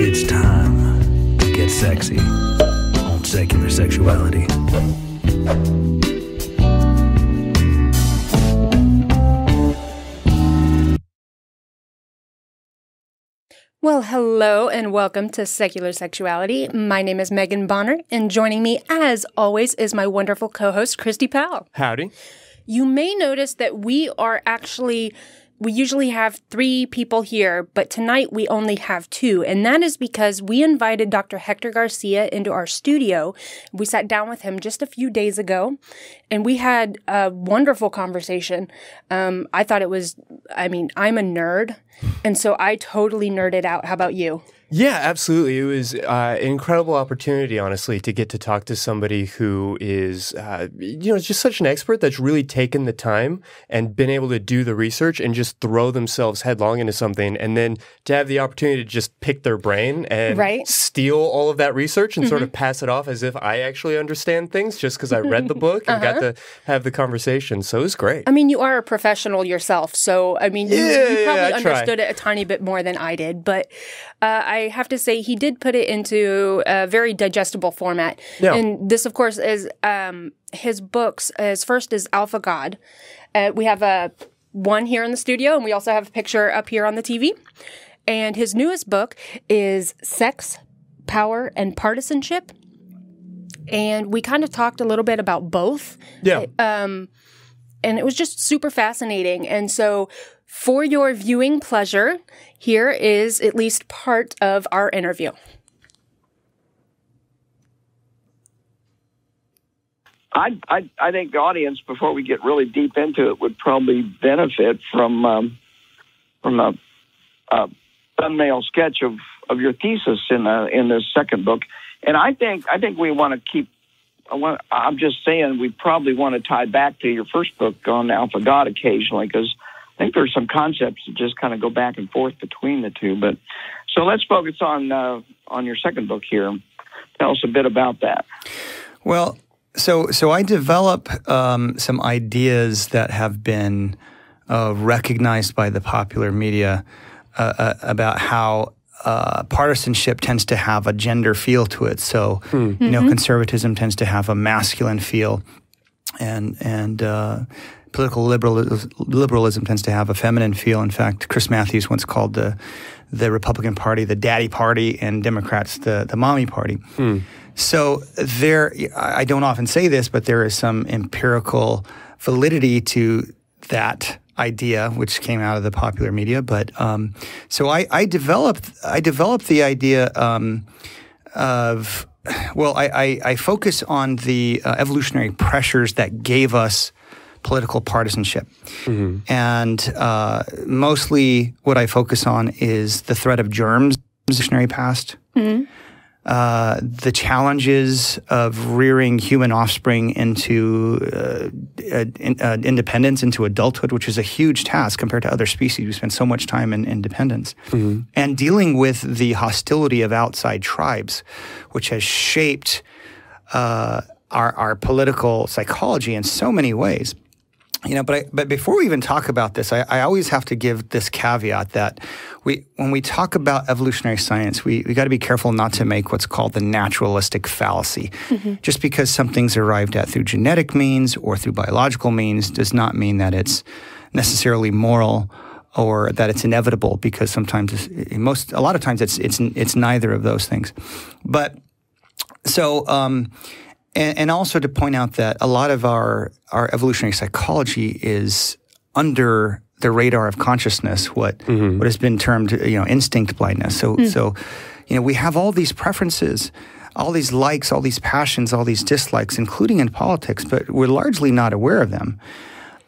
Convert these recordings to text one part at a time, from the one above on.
It's time to get sexy on secular sexuality. Well, hello and welcome to Secular Sexuality. My name is Megan Bonner, and joining me, as always, is my wonderful co host, Christy Powell. Howdy. You may notice that we are actually we usually have three people here, but tonight we only have two. And that is because we invited Dr. Hector Garcia into our studio. We sat down with him just a few days ago and we had a wonderful conversation. Um, I thought it was, I mean, I'm a nerd. And so I totally nerded out. How about you? Yeah, absolutely. It was uh, an incredible opportunity, honestly, to get to talk to somebody who is, uh, you know, just such an expert that's really taken the time and been able to do the research and just throw themselves headlong into something, and then to have the opportunity to just pick their brain and Right. steal all of that research and sort of pass it off as if I actually understand things just because I read the book and got to have the conversation. So it was great. I mean, you are a professional yourself, so I mean, you, Yeah, you probably try. understood it a tiny bit more than I did. But uh, I have to say, he did put it into a very digestible format. Yeah. And this, of course, is um, his books. His first is Alpha God. Uh, we have a one here in the studio, and we also have a picture up here on the TV. And his newest book is Sex, Power, and Partisanship. And we kind of talked a little bit about both yeah. and it was just super fascinating. And so, for your viewing pleasure, here is at least part of our interview. I, I I think the audience, before we get really deep into it, would probably benefit from um, from a, a thumbnail sketch of, of your thesis in uh, in this second book. And I think I think we want to keep. I want, I'm just saying we probably want to tie back to your first book on Alpha God occasionally because I think there's some concepts that just kind of go back and forth between the two. But so let's focus on uh, on your second book here. Tell us a bit about that. Well, so so I develop um, some ideas that have been uh, recognized by the popular media uh, uh, about how. Uh, partisanship tends to have a gender feel to it. So, you know, conservatism tends to have a masculine feel, and and uh, political liberalism, liberalism tends to have a feminine feel. In fact, Chris Matthews once called the the Republican Party the daddy party, and Democrats the the mommy party. So there, I don't often say this, but there is some empirical validity to that idea, which came out of the popular media. But um, so I, I developed I developed the idea um, of well, I, I, I focus on the uh, evolutionary pressures that gave us political partisanship. And uh, mostly what I focus on is the threat of germs in the evolutionary past, uh, the challenges of rearing human offspring into uh, uh, in, uh, independence, into adulthood, which is a huge task compared to other species. We spend so much time in independence. And dealing with the hostility of outside tribes, which has shaped uh, our, our political psychology in so many ways. You know, but I, but before we even talk about this, I, I always have to give this caveat that we when we talk about evolutionary science, we, we got to be careful not to make what's called the naturalistic fallacy. Just because something's arrived at through genetic means or through biological means does not mean that it's necessarily moral or that it's inevitable. Because sometimes, most a lot of times, it's it's it's neither of those things. But so, um, and, and also to point out that a lot of our our evolutionary psychology is under the radar of consciousness. What mm-hmm. what has been termed, you know, instinct blindness. So, mm. so, you know, we have all these preferences. All these likes, all these passions, all these dislikes, including in politics, but we're largely not aware of them.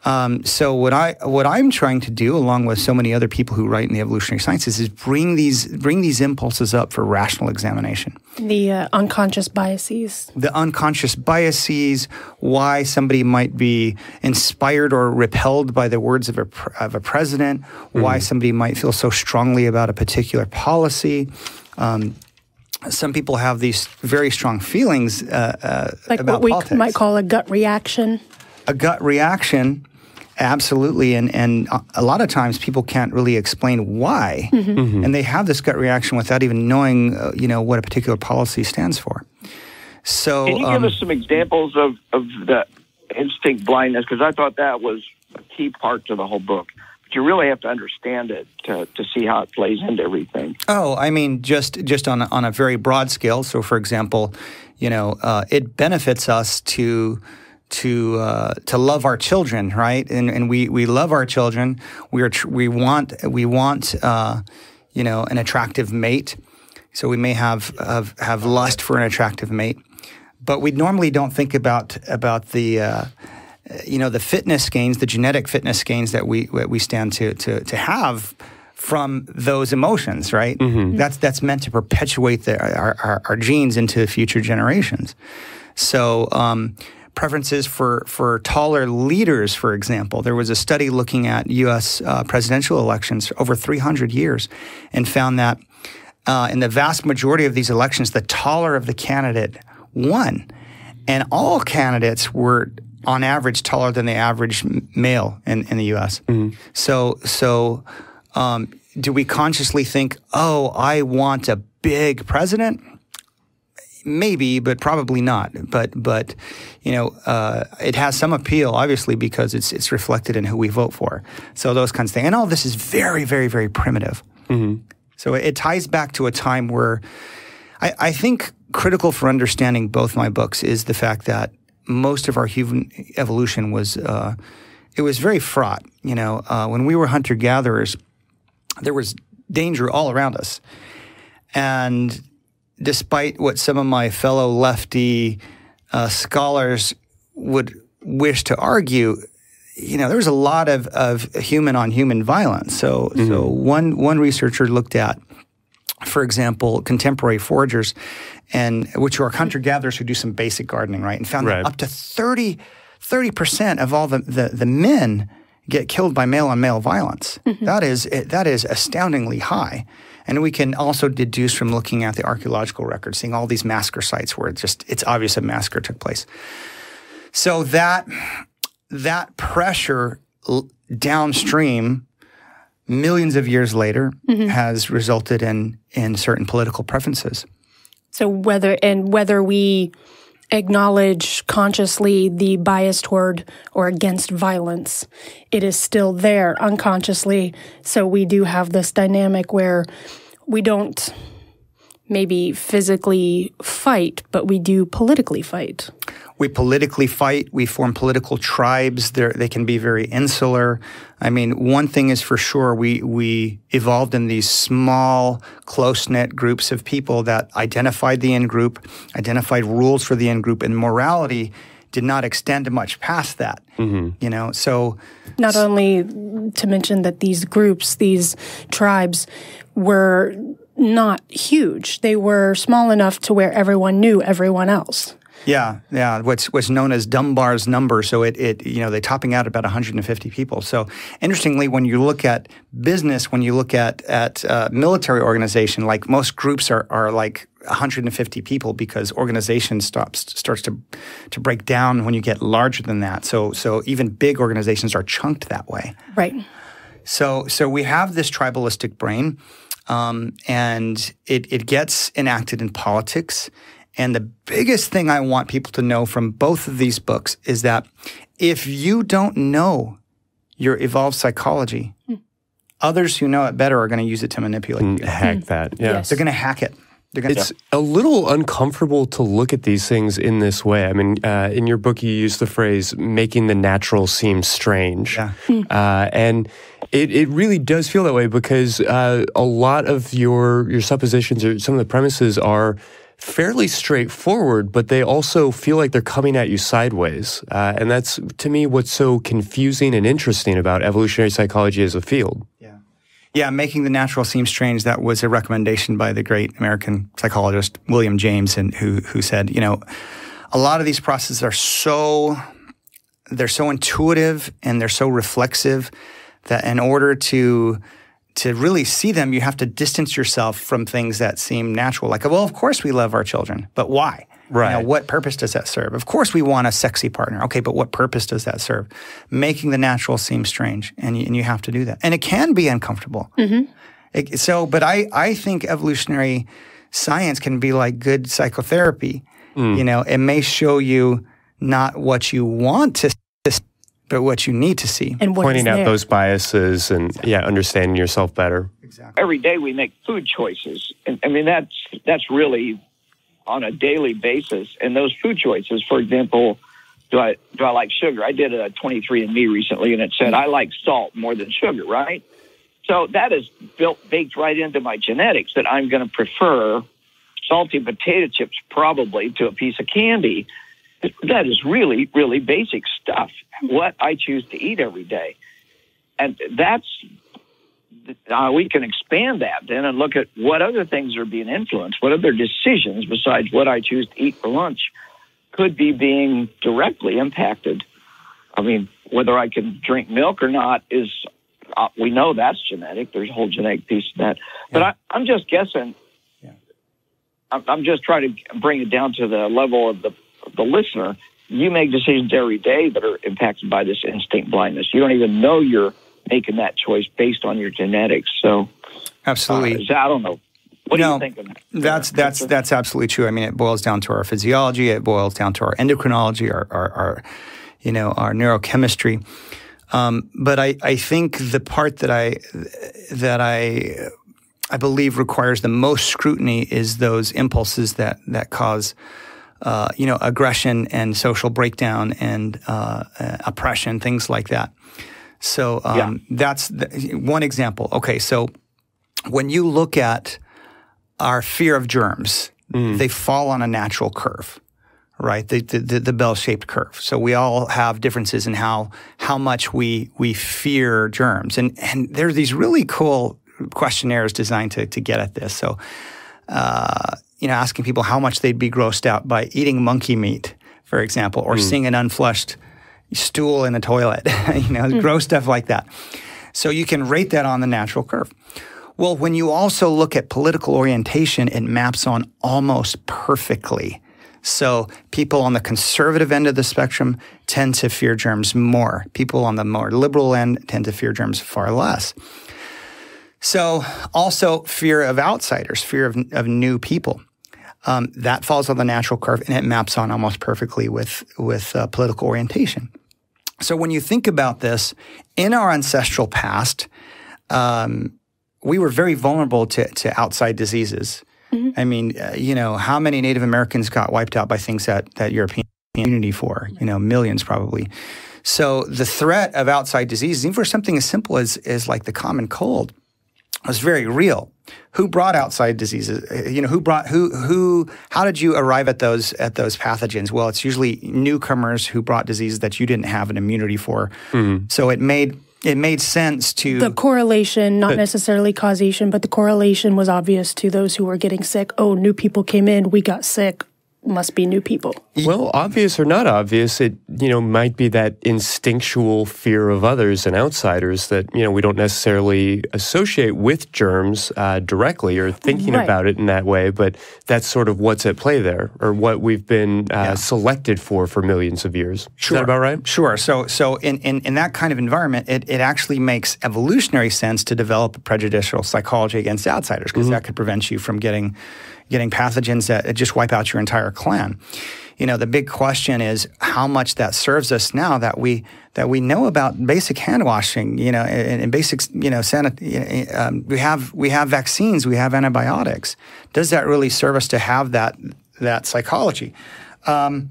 Um, so what I what I'm trying to do, along with so many other people who write in the evolutionary sciences, is bring these bring these impulses up for rational examination The uh, unconscious biases. the unconscious biases, why somebody might be inspired or repelled by the words of a, pr- of a president, why somebody might feel so strongly about a particular policy. Um, some people have these very strong feelings uh, uh, Like about what we politics. might call a gut reaction. a gut reaction. Absolutely, and and a lot of times people can't really explain why, Mm-hmm. and they have this gut reaction without even knowing, uh, you know, what a particular policy stands for. So, Can you um, give us some examples of, of the instinct blindness? Because I thought that was a key part to the whole book. But you really have to understand it to, to see how it plays into everything. Oh, I mean, just just on a, on a very broad scale. So, for example, you know, uh, it benefits us to to uh, to love our children, right? And and we, we love our children. We are tr- we want we want uh, you know an attractive mate. So we may have, have have lust for an attractive mate, but we normally don't think about about the. Uh, you know the fitness gains, the genetic fitness gains that we that we stand to to to have from those emotions, right? That's that's meant to perpetuate the, our, our our genes into future generations. So. Um, Preferences for, for taller leaders, for example. There was a study looking at U.S. Uh, presidential elections over 300 years and found that uh, in the vast majority of these elections, the taller of the candidate won. And all candidates were, on average, taller than the average male in, in the U.S. So, so um, do we consciously think, oh, I want a big president? Maybe, but probably not. But but you know, uh, it has some appeal, obviously, because it's it's reflected in who we vote for. So those kinds of things, and all this is very, very, very primitive. So it, it ties back to a time where I, I think critical for understanding both my books is the fact that most of our human evolution was uh, it was very fraught. You know, uh, when we were hunter gatherers, there was danger all around us, and despite what some of my fellow lefty uh, scholars would wish to argue, you know, there was a lot of, of human on human violence. So, so one one researcher looked at, for example, contemporary foragers, and which are hunter gatherers who do some basic gardening, right, and found Right. that up to 30 percent of all the, the the men get killed by male on male violence. Mm-hmm. That is that is astoundingly high. And we can also deduce from looking at the archaeological record, seeing all these massacre sites where it's just it's obvious a massacre took place. So that that pressure l- downstream, millions of years later, mm-hmm. has resulted in in certain political preferences. So whether and whether we acknowledge consciously the bias toward or against violence, it is still there unconsciously. So we do have this dynamic where we don't maybe physically fight, but we do politically fight. we politically fight. We form political tribes. They're, they can be very insular. I mean, one thing is for sure: we we evolved in these small, close knit groups of people that identified the in group, identified rules for the in group, and morality did not extend much past that. Mm-hmm. You know, so Not only to mention that these groups, these tribes, were not huge. They were small enough to where everyone knew everyone else. Yeah, yeah. What's what's known as Dunbar's number. So it, it you know they're topping out about 150 people. So interestingly, when you look at business, when you look at at uh, military organization, like most groups are are like 150 people because organization stops starts to to break down when you get larger than that. So so even big organizations are chunked that way. Right. So, so we have this tribalistic brain, um, and it, it gets enacted in politics. And the biggest thing I want people to know from both of these books is that if you don't know your evolved psychology, hmm. others who know it better are going to use it to manipulate hmm, you. Hack that. Hmm. Yeah. Yes. They're going to hack it. They're going It's a little uncomfortable to look at these things in this way. I mean, uh, in your book, you use the phrase "making the natural seem strange," Yeah. uh, and it, it really does feel that way because uh, a lot of your your suppositions or some of the premises are fairly straightforward, but they also feel like they're coming at you sideways, uh, and that's to me what's so confusing and interesting about evolutionary psychology as a field. Yeah, making the natural seem strange. That was a recommendation by the great American psychologist William James, and who who said, you know, a lot of these processes are so they're so intuitive and they're so reflexive that in order to to really see them, you have to distance yourself from things that seem natural. Like, well, of course we love our children, but why? You know, Right. what purpose does that serve? Of course, we want a sexy partner. Okay, but what purpose does that serve? Making the natural seem strange, and you, and you have to do that. And it can be uncomfortable. Mm-hmm. It- so, but I, I think evolutionary science can be like good psychotherapy. Mm. You know, it may show you not what you want to see, but what you need to see. And what is Pointing out those biases and yeah, understanding yourself better. Exactly. Every day we make food choices. And I mean, that's that's really on a daily basis. And those food choices, for example, do I do I like sugar? I did a 23andMe recently, and it said I like salt more than sugar. Right. So that is built baked right into my genetics that I'm going to prefer salty potato chips probably to a piece of candy. That is really really basic stuff. What I choose to eat every day, and that's uh, we can expand that then and look at what other things are being influenced, what other decisions besides what I choose to eat for lunch could be being directly impacted. I mean, whether I can drink milk or not is, uh, we know that's genetic. There's a whole genetic piece of that. But I, I'm just guessing. I'm, I'm just trying to bring it down to the level of the, of the listener. You make decisions every day that are impacted by this instinct blindness. You don't even know you're making that choice based on your genetics. So, Absolutely. uh, I don't know. What do No, you think of that? That's that's that's absolutely true. I mean, it boils down to our physiology. It boils down to our endocrinology, our our, our you know our neurochemistry. Um, but I, I think the part that I that I I believe requires the most scrutiny is those impulses that that cause uh, you know aggression and social breakdown and uh, uh, oppression, things like that. So um, that's the, one example. Okay, so when you look at our fear of germs, they fall on a natural curve, right? The, the, the, the bell-shaped curve. So we all have differences in how how much we we fear germs, and and there are these really cool questionnaires designed to to get at this. So. Uh, you know, asking people how much they'd be grossed out by eating monkey meat, for example, or seeing an unflushed stool in the toilet, you know, gross stuff like that. So you can rate that on the natural curve. Well, when you also look at political orientation, it maps on almost perfectly. So people on the conservative end of the spectrum tend to fear germs more. People on the more liberal end tend to fear germs far less. So also fear of outsiders, fear of, of new people. Um, that falls on the natural curve and it maps on almost perfectly with, with uh, political orientation. So when you think about this, in our ancestral past, um, we were very vulnerable to, to outside diseases. I mean, uh, you know, how many Native Americans got wiped out by things that, that European community for? You know, millions probably. So the threat of outside diseases, even for something as simple as, as like the common cold, was very real. Who brought outside diseases? Uh, You know, who brought who who? How did you arrive at those at those pathogens? Well, it's usually newcomers who brought diseases that you didn't have an immunity for. So it made it made sense to the correlation, not necessarily causation, but the correlation was obvious to those who were getting sick. Oh, new people came in, we got sick. Must be new people. Well, obvious or not obvious, it you know might be that instinctual fear of others and outsiders that you know we don't necessarily associate with germs uh, directly or thinking Right. about it in that way, but that's sort of what's at play there, or what we've been uh, selected for for millions of years. Is that about right? Sure. So, so in, in, in that kind of environment, it, it actually makes evolutionary sense to develop a prejudicial psychology against outsiders because that could prevent you from getting getting pathogens that just wipe out your entire clan. You know, the big question is how much that serves us now that we that we know about basic hand washing. You know, and, and basic you know sanit- um, we have we have vaccines, we have antibiotics. Does that really serve us to have that that psychology? Um,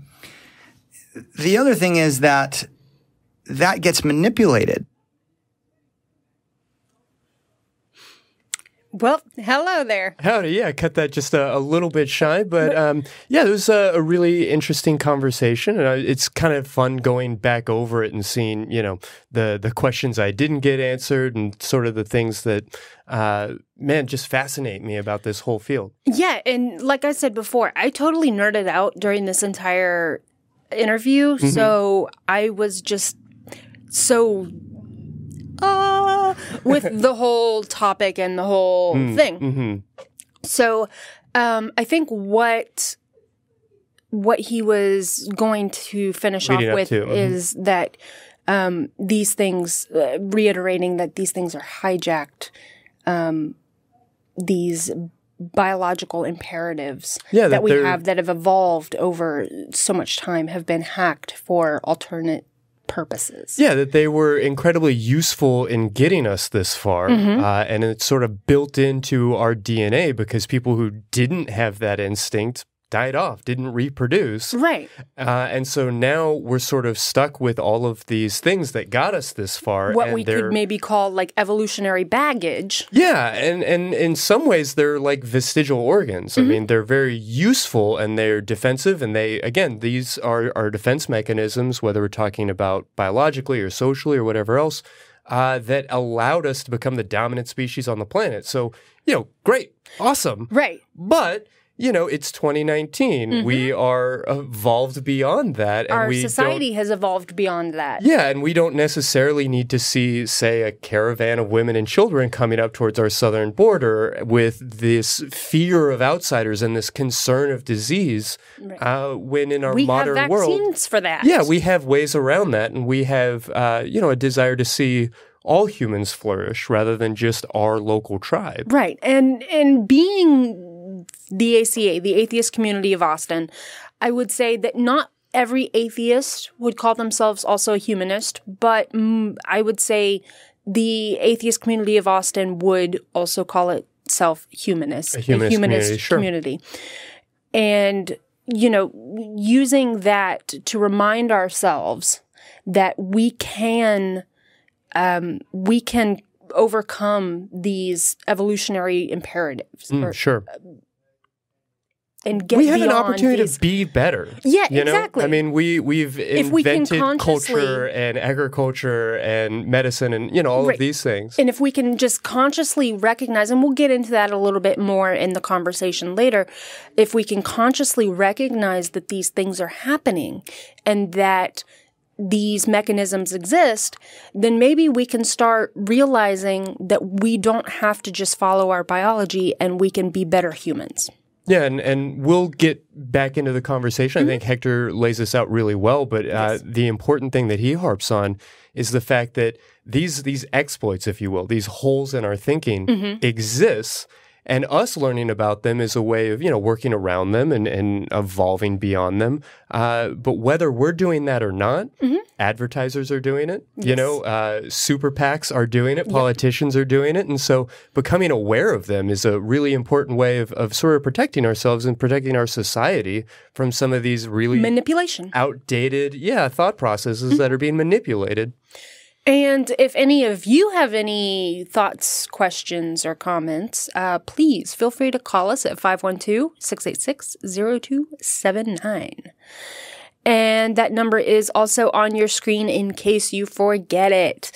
the other thing is that that gets manipulated. Well, hello there. Howdy, yeah, cut that just a, a little bit shy, but um, yeah, it was a, a really interesting conversation, and uh, it's kind of fun going back over it and seeing, you know, the the questions I didn't get answered, and sort of the things that, uh, man, just fascinate me about this whole field. Yeah, and like I said before, I totally nerded out during this entire interview. So I was just so uh, with the whole topic and the whole thing. hmm So um, I think what what he was going to finish Leading off with mhm. is that um, these things, uh, reiterating that these things are hijacked, um, these biological imperatives Yeah, that, that we have that have evolved over so much time have been hacked for alternate purposes. Yeah, that they were incredibly useful in getting us this far. Mm-hmm. Uh, and it's sort of built into our DNA because people who didn't have that instinct died off, didn't reproduce. Right. Uh, and so now we're sort of stuck with all of these things that got us this far. What we could maybe call like evolutionary baggage. Yeah, and, and in some ways they're like vestigial organs. I mean, they're very useful and they're defensive. And they, again, these are, are defense mechanisms, whether we're talking about biologically or socially or whatever else, uh, that allowed us to become the dominant species on the planet. So, you know, great, awesome. Right. But, you know, it's 2019. We are evolved beyond that. And Our society has evolved beyond that. yeah, and we don't necessarily need to see, say, a caravan of women and children coming up towards our southern border with this fear of outsiders and this concern of disease. Uh, when in our we modern have world, vaccines for that. yeah, we have ways around that, and we have, uh, you know, a desire to see all humans flourish rather than just our local tribe. Right. And and being the ACA, the Atheist Community of Austin, I would say that not every atheist would call themselves also a humanist, but mm, I would say the Atheist Community of Austin would also call itself humanist, A humanist community, sure. community. And you know, using that to remind ourselves that we can um, we can overcome these evolutionary imperatives Mm, or, sure. And get we have an opportunity these- to be better. Yeah, you know? exactly. I mean, we we've If we can invented consciously- culture and agriculture and medicine and you know all Right. of these things. And if we can just consciously recognize, and we'll get into that a little bit more in the conversation later, if we can consciously recognize that these things are happening and that these mechanisms exist, then maybe we can start realizing that we don't have to just follow our biology and we can be better humans. Yeah, and, and we'll get back into the conversation. Mm-hmm. I think Hector lays this out really well, but uh, the important thing that he harps on is the fact that these these exploits, if you will, these holes in our thinking Mm-hmm. exists. And us learning about them is a way of, you know, working around them and, and evolving beyond them. Uh, but whether we're doing that or not, Mm-hmm. advertisers are doing it. You know, uh, super PACs are doing it. Politicians are doing it. And so becoming aware of them is a really important way of, of sort of protecting ourselves and protecting our society from some of these really Manipulation. outdated, yeah, thought processes that are being manipulated. And if any of you have any thoughts, questions, or comments, uh, please feel free to call us at 512 686 0279. And that number is also on your screen in case you forget it.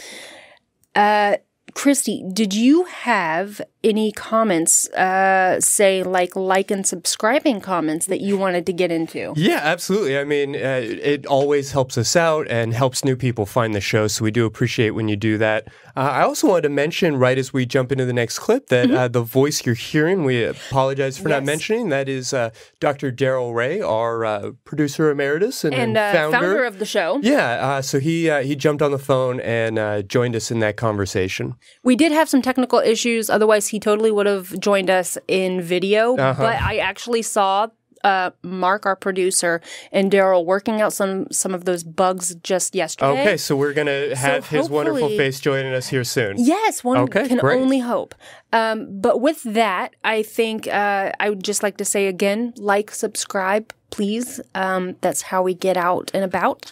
Uh, Christy, did you have any comments, uh, say like like and subscribing comments that you wanted to get into? Yeah, absolutely. I mean, uh, it always helps us out and helps new people find the show. So we do appreciate when you do that. Uh, I also wanted to mention, right as we jump into the next clip, that uh, the voice you're hearing, we apologize for not mentioning, that is uh, Dr. Darrel Ray, our uh, producer emeritus and, And uh, founder. founder of the show. yeah, uh, so he uh, he jumped on the phone and uh, joined us in that conversation. We did have some technical issues. Otherwise, he totally would have joined us in video. Uh-huh. But I actually saw uh, Mark, our producer, and Darrel working out some some of those bugs just yesterday. Okay, so we're gonna have his wonderful face joining us here soon. Yes, one Okay, can great. only hope. Um, but with that, I think uh, I would just like to say again, like, subscribe, please. Um, that's how we get out and about.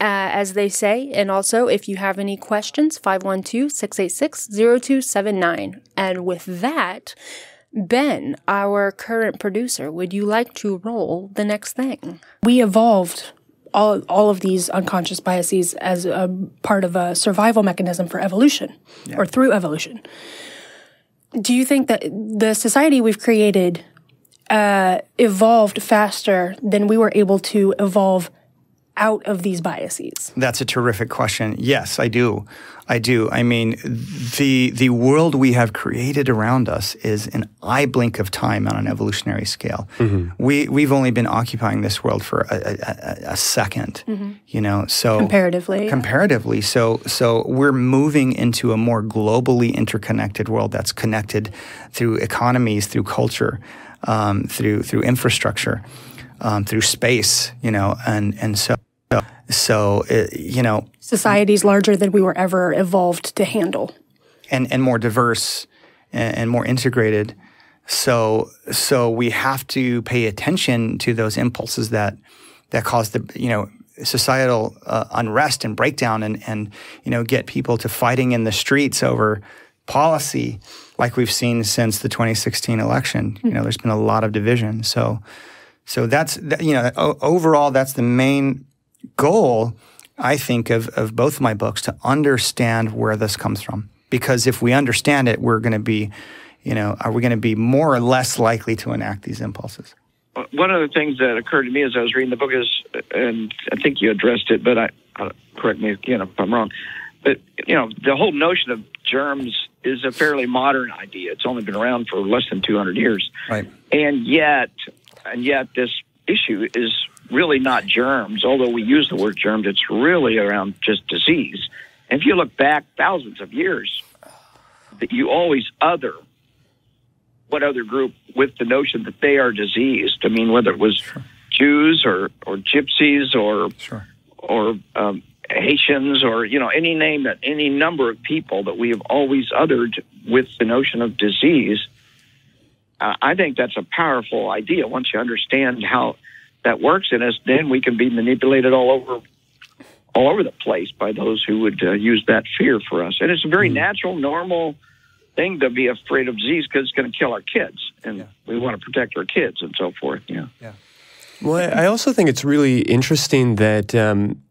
Uh, as they say. And also, if you have any questions, 512 686 0279. And with that, Ben, our current producer, would you like to roll the next thing? we evolved all, all of these unconscious biases as a part of a survival mechanism for evolution or through evolution. Do you think that the society we've created uh, evolved faster than we were able to evolve out of these biases? That's a terrific question. Yes, I do. I do. I mean, the the world we have created around us is an eye blink of time on an evolutionary scale. Mm-hmm. We we've only been occupying this world for a, a, a 2nd mm-hmm. you know. So comparatively, comparatively, so so we're moving into a more globally interconnected world that's connected through economies, through culture, um, through through infrastructure, um, through space, you know, and and so. So, it, you know, societies larger than we were ever evolved to handle, and and more diverse and, and more integrated. So, so we have to pay attention to those impulses that that cause the you know societal uh, unrest and breakdown, and and you know get people to fighting in the streets over policy, like we've seen since the 2016 election. Mm-hmm. You know, there's been a lot of division. So, so that's you know overall that's the main goal, I think, of, of both of my books to understand where this comes from. Because if we understand it, we're going to be, you know, are we going to be more or less likely to enact these impulses? One of the things that occurred to me as I was reading the book is, and I think you addressed it, but I, uh, correct me again if I'm wrong. But you know, the whole notion of germs is a fairly modern idea. It's only been around for less than 200 years, right? And yet, and yet, this issue is really not germs. Although we use the word germs, it's really around just disease. And if you look back thousands of years, that you always other what other group with the notion that they are diseased. I mean, whether it was sure. Jews or or gypsies or sure. or um, Haitians or you know any name that any number of people that we have always othered with the notion of disease. Uh, I think that's a powerful idea once you understand how that works in us, then we can be manipulated all over all over the place by those who would uh, use that fear for us. And it's a very mm. natural, normal thing to be afraid of disease because it's going to kill our kids, and yeah. we want to protect our kids and so forth. Yeah. Yeah. Well, I also think it's really interesting that. Um,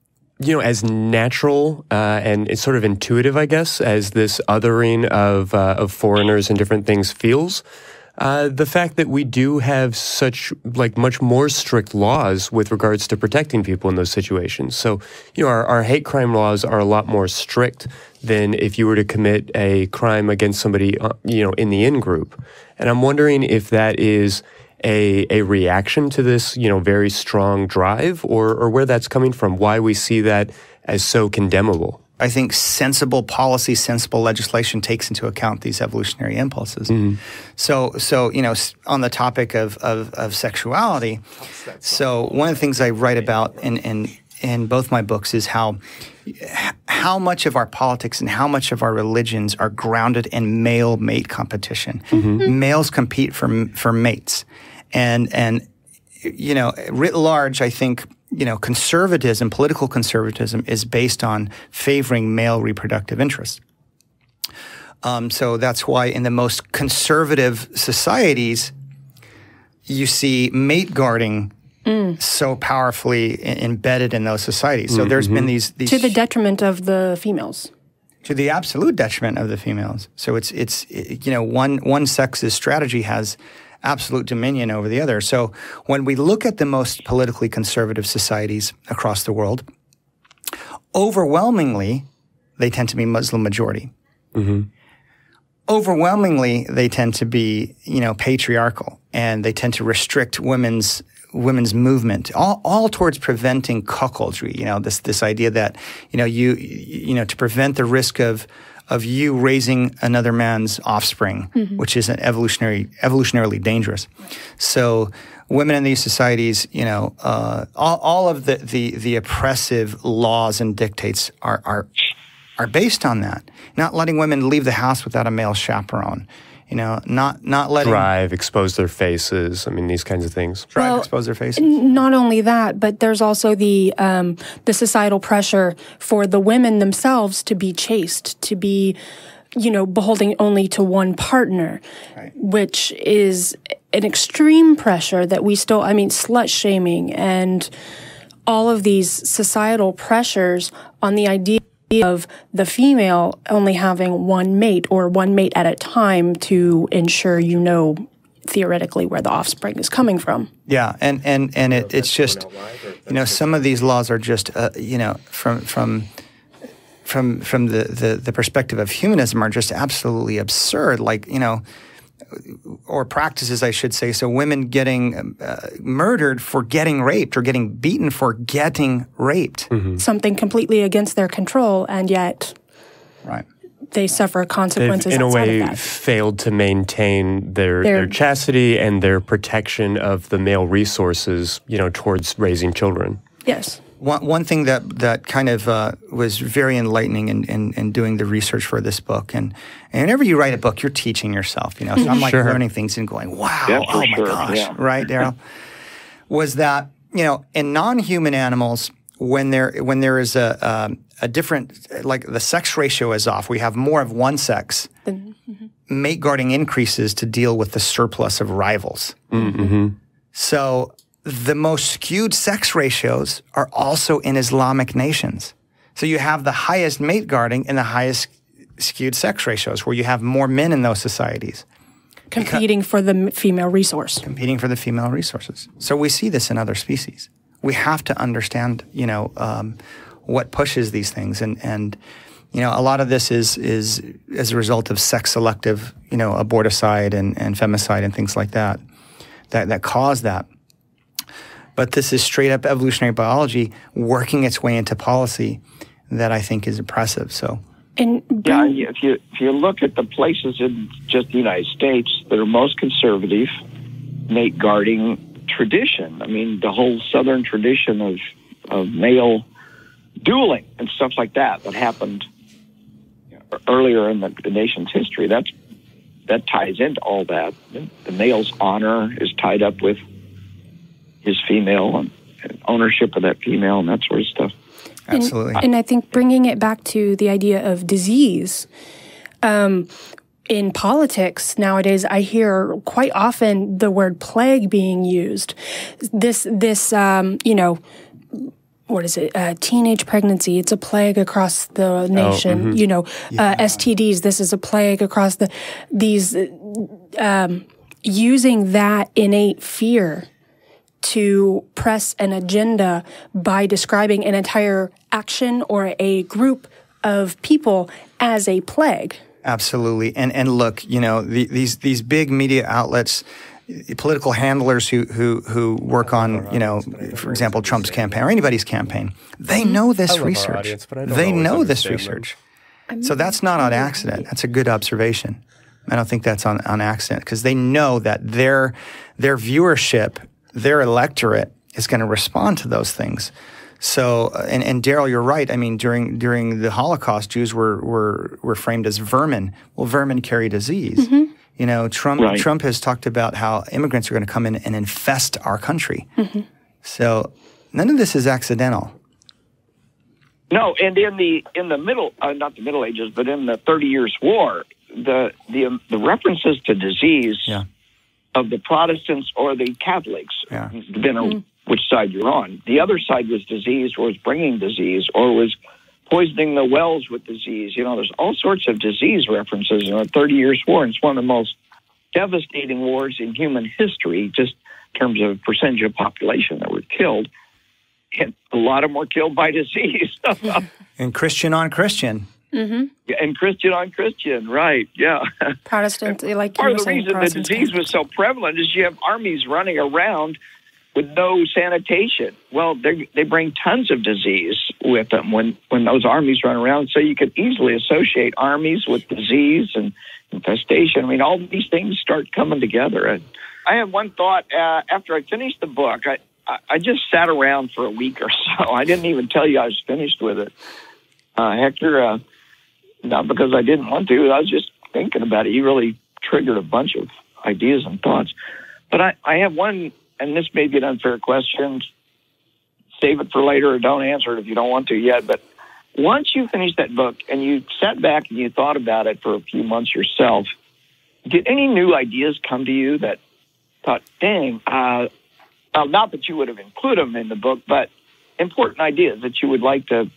you know, as natural uh, and it's sort of intuitive, I guess, as this othering of uh, of foreigners and different things feels, uh, the fact that we do have such like much more strict laws with regards to protecting people in those situations. So, you know, our, our hate crime laws are a lot more strict than if you were to commit a crime against somebody, uh, you know, in the in group. And I'm wondering if that is a, a reaction to this, you know, very strong drive or, or where that's coming from, why we see that as so condemnable. I think sensible policy, sensible legislation takes into account these evolutionary impulses. Mm-hmm. So, so you know, on the topic of of, of sexuality, so one of the things I write about in in in both my books is how how much of our politics and how much of our religions are grounded in male mate competition. Mm-hmm. Males compete for for mates, and and you know, writ large, I think you know, conservatism, political conservatism, is based on favoring male reproductive interests. Um, so that's why in the most conservative societies, you see mate guarding mm. so powerfully embedded in those societies. So mm-hmm. there's been mm-hmm. these, these, to the detriment of the females. To the absolute detriment of the females. So it's it's it, you know one one sex's strategy has absolute dominion over the other. So when we look at the most politically conservative societies across the world, overwhelmingly, they tend to be Muslim majority. Mm-hmm. Overwhelmingly, they tend to be, you know, patriarchal, and they tend to restrict women's women's movement, all, all towards preventing cuckoldry. You know, this this idea that you know you you know to prevent the risk of of you raising another man's offspring, mm-hmm. which is an evolutionary evolutionarily dangerous. So women in these societies, you know, uh, all, all of the, the, the oppressive laws and dictates are, are are based on that. Not letting women leave the house without a male chaperone you know, not not letting drive, expose their faces. I mean, these kinds of things. Drive, well, expose their faces. Not only that, but there's also the um, the societal pressure for the women themselves to be chaste, to be, you know, beholding only to one partner, right. which is an extreme pressure that we still. I mean, slut shaming and all of these societal pressures on the idea of the female only having one mate or one mate at a time to ensure you know theoretically where the offspring is coming from. Yeah, and and and it, it's just you know some of these laws are just uh, you know from from from from the, the the perspective of humanism are just absolutely absurd. Like you know. Or practices, I should say. So, women getting uh, murdered for getting raped or getting beaten for getting raped. Something completely against their control, and yet Right. they suffer They've, consequences in a way, of that. failed to maintain their, Their- their chastity and their protection of the male resources, you know, towards raising children. Yes. One, one thing that, that kind of uh, was very enlightening in, in, in doing the research for this book, and, and whenever you write a book, you're teaching yourself, you know. So I'm like Sure. learning things and going, wow, Yeah, oh my sure, gosh, yeah. right, Darrel? was that you know in non-human animals when there when there is a um, a different like the sex ratio is off, we have more of one sex. Mate guarding increases to deal with the surplus of rivals. So the most skewed sex ratios are also in Islamic nations. So you have the highest mate guarding and the highest skewed sex ratios, where you have more men in those societies Competing for the female resource. competing for the female resources. So we see this in other species. We have to understand, you know, um, what pushes these things, and and you know, a lot of this is is as a result of sex selective, you know, aborticide and, and femicide and things like that, that that cause that. But this is straight up evolutionary biology working its way into policy that I think is impressive. So And Yeah, if you if you look at the places in just the United States that are most conservative, mate guarding tradition. I mean, the whole Southern tradition of of male dueling and stuff like that that happened earlier in the, the nation's history. That's that ties into all that. The male's honor is tied up with his female and, and ownership of that female and that sort of stuff. Absolutely. And, I think bringing it back to the idea of disease, um, in politics nowadays, I hear quite often the word plague being used. This, this, um, you know, what is it? Uh, teenage pregnancy. It's a plague across the nation. You know, uh, STDs. This is a plague across the these. Um, using that innate fear to press an agenda by describing an entire action or a group of people as a plague. Absolutely, and and look, you know the, these these big media outlets, political handlers who who who work on you know, for example, Trump's campaign or anybody's campaign, they mm-hmm. know this research. audience, but I don't they know this understand them. research. So that's not on accident. That's a good observation. I don't think that's on, on accident because they know that their their viewership, their electorate is going to respond to those things. So, uh, and, and Darrel, you're right. I mean, during during the Holocaust, Jews were were were framed as vermin. Well, vermin carry disease. You know, Trump Right. Trump has talked about how immigrants are going to come in and infest our country. So, none of this is accidental. No, and in the in the middle, uh, not the Middle Ages, but in the Thirty Years' War, the the um, the references to disease Yeah. Of the Protestants or the Catholics, Yeah. depending on which side you're on. The other side was disease, or was bringing disease, or was poisoning the wells with disease. You know, there's all sorts of disease references in the Thirty Years' War. And it's one of the most devastating wars in human history, just in terms of percentage of population that were killed. And a lot of them were killed by disease. And Christian on Christian. And Christian on Christian, right? Yeah. Protestant, like you Part of the reason the disease was so prevalent is you have armies running around with no sanitation. Well, they they bring tons of disease with them when when those armies run around. So you could easily associate armies with disease and infestation. I mean, all these things start coming together. And I had one thought uh, after I finished the book. I I- I just sat around for a week or so. I didn't even tell you I was finished with it. Uh, Hector, uh, not because I didn't want to. I was just thinking about it. He really triggered a bunch of ideas and thoughts. But I, I have one, and this may be an unfair question. Save it for later or don't answer it if you don't want to yet. But once you finished that book and you sat back and you thought about it for a few months yourself, did any new ideas come to you that thought, dang, uh, well, not that you would have included them in the book, but important ideas that you would like to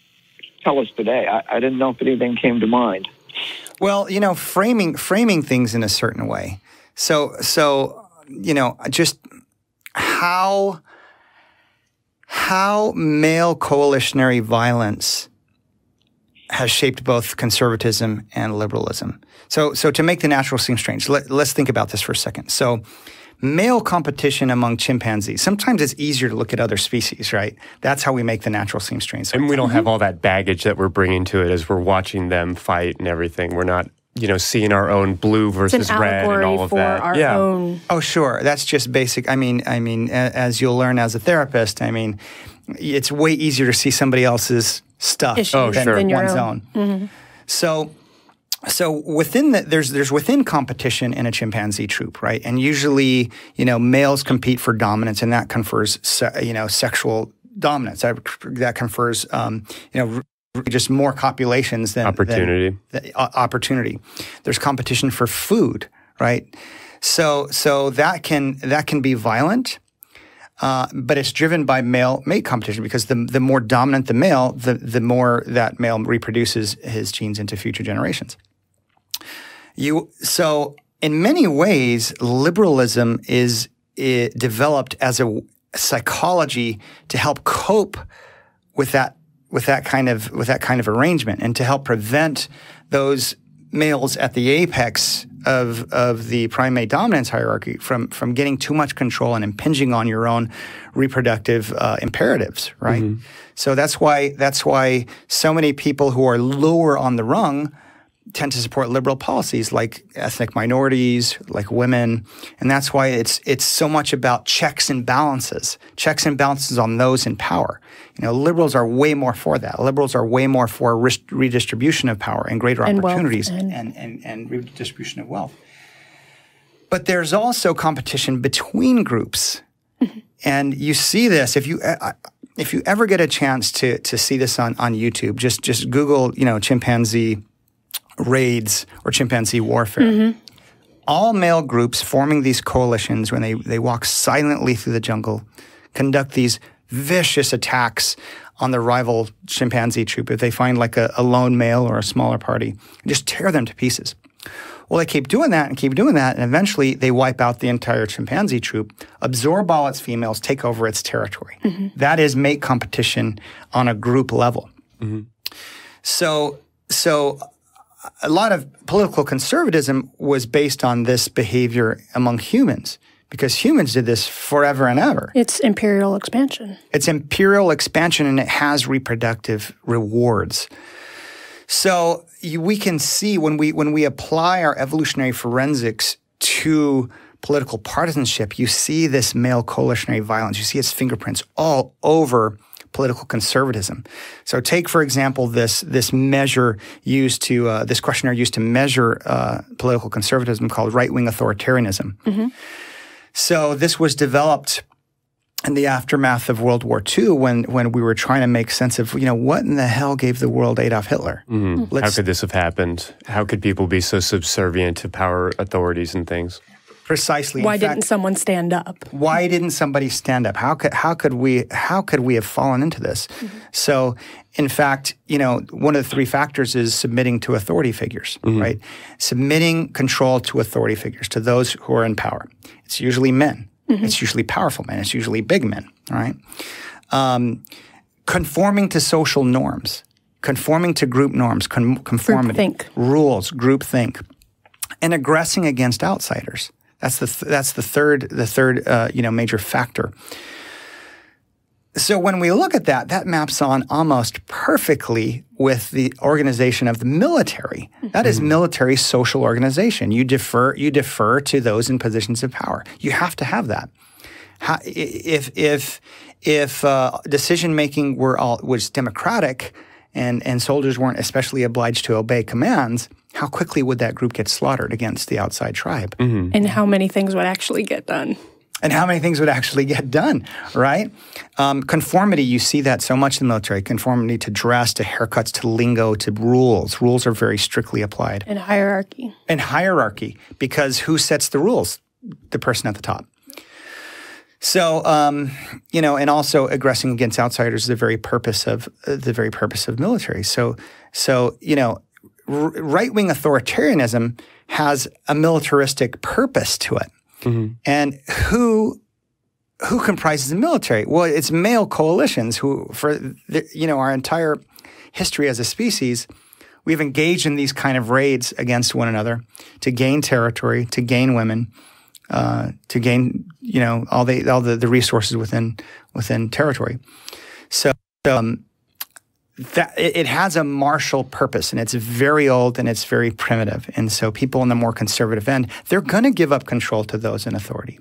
tell us today? I, I didn't know if anything came to mind. Well, you know, framing framing things in a certain way. So so you know, just how how male coalitionary violence has shaped both conservatism and liberalism. So, so to make the natural seem strange, let, us think about this for a second. So, male competition among chimpanzees. Sometimes it's easier to look at other species, right? That's how we make the natural seem strange. And we don't have all that baggage that we're bringing to it as we're watching them fight and everything. We're not you know, seeing our own blue versus red and all of that. yeah. Own. Oh, sure. That's just basic. I mean, I mean, as you'll learn as a therapist, I mean, it's way easier to see somebody else's stuff Issues oh, than, sure. than one's own. own. Mm-hmm. So, so within the, there's there's within competition in a chimpanzee troop, right? And usually, you know, males compete for dominance, and that confers, you know, sexual dominance. That, that confers, um, you know just more copulations than opportunity. Than, uh, opportunity. There's competition for food, right? So so that can that can be violent. Uh, but it's driven by male mate competition because the the more dominant the male, the the more that male reproduces his genes into future generations. You so in many ways, liberalism is developed as a psychology to help cope with that with that kind of with that kind of arrangement and to help prevent those males at the apex of of the primate dominance hierarchy from from getting too much control and impinging on your own reproductive uh, imperatives, right? Mm-hmm. So that's why that's why so many people who are lower on the rung tend to support liberal policies like ethnic minorities, like women, and that's why it's it's so much about checks and balances, checks and balances on those in power. You know, liberals are way more for that. Liberals are way more for redistribution of power and greater and opportunities and, and, and, and redistribution of wealth. But there's also competition between groups, mm-hmm. and you see this if you. Uh, if you ever get a chance to to see this on, on YouTube, just just Google, you know, chimpanzee raids or chimpanzee warfare. Mm-hmm. All male groups forming these coalitions when they, they walk silently through the jungle conduct these vicious attacks on the rival chimpanzee troop if they find like a, a lone male or a smaller party, just tear them to pieces. Well, they keep doing that and keep doing that, and eventually they wipe out the entire chimpanzee troop, absorb all its females, take over its territory. Mm-hmm. That is mate competition on a group level. Mm-hmm. So, so a lot of political conservatism was based on this behavior among humans because humans did this forever and ever. It's imperial expansion. It's imperial expansion and it has reproductive rewards. So you, we can see when we when we apply our evolutionary forensics to political partisanship, you see this male coalitionary violence. You see its fingerprints all over political conservatism. So take, for example, this this measure used to uh, this questionnaire used to measure uh, political conservatism called right wing authoritarianism. Mm-hmm. So this was developed in the aftermath of World War II, when when we were trying to make sense of you know what in the hell gave the world Adolf Hitler? Mm-hmm. How could this have happened? How could people be so subservient to power authorities and things? Precisely. Why didn't someone stand up? Why didn't somebody stand up? How could how could we how could we have fallen into this? Mm-hmm. So, in fact, you know, one of the three factors is submitting to authority figures, mm-hmm. right? Submitting control to authority figures, to those who are in power. It's usually men. Mm-hmm. It's usually powerful men. It's usually big men, right? Um, conforming to social norms, conforming to group norms, con- conformity, group rules, group think, and aggressing against outsiders. That's the th- that's the third the third uh, you know major factor. So when we look at that, that maps on almost perfectly with the organization of the military. That is mm-hmm. military social organization. You defer you defer to those in positions of power. You have to have that. How, if if if uh, decision making were all was democratic, and, and soldiers weren't especially obliged to obey commands, how quickly would that group get slaughtered against the outside tribe? Mm-hmm. And how many things would actually get done? And how many things would actually get done, right? Um, conformity, you see that so much in the military. Conformity to dress, to haircuts, to lingo, to rules. Rules are very strictly applied. And hierarchy. And hierarchy, because who sets the rules? The person at the top. So, um, you know, and also aggressing against outsiders is the very purpose of uh, the very purpose of military. So, so you know, r- right wing authoritarianism has a militaristic purpose to it. And who who comprises the military? Well, it's male coalitions who, for the, you know, our entire history as a species, we've engaged in these kind of raids against one another to gain territory, to gain women, uh, to gain you know all the all the, the resources within within territory. So um, that it, it has a martial purpose, and it's very old and it's very primitive. And so people in the more conservative end, they're going to give up control to those in authority.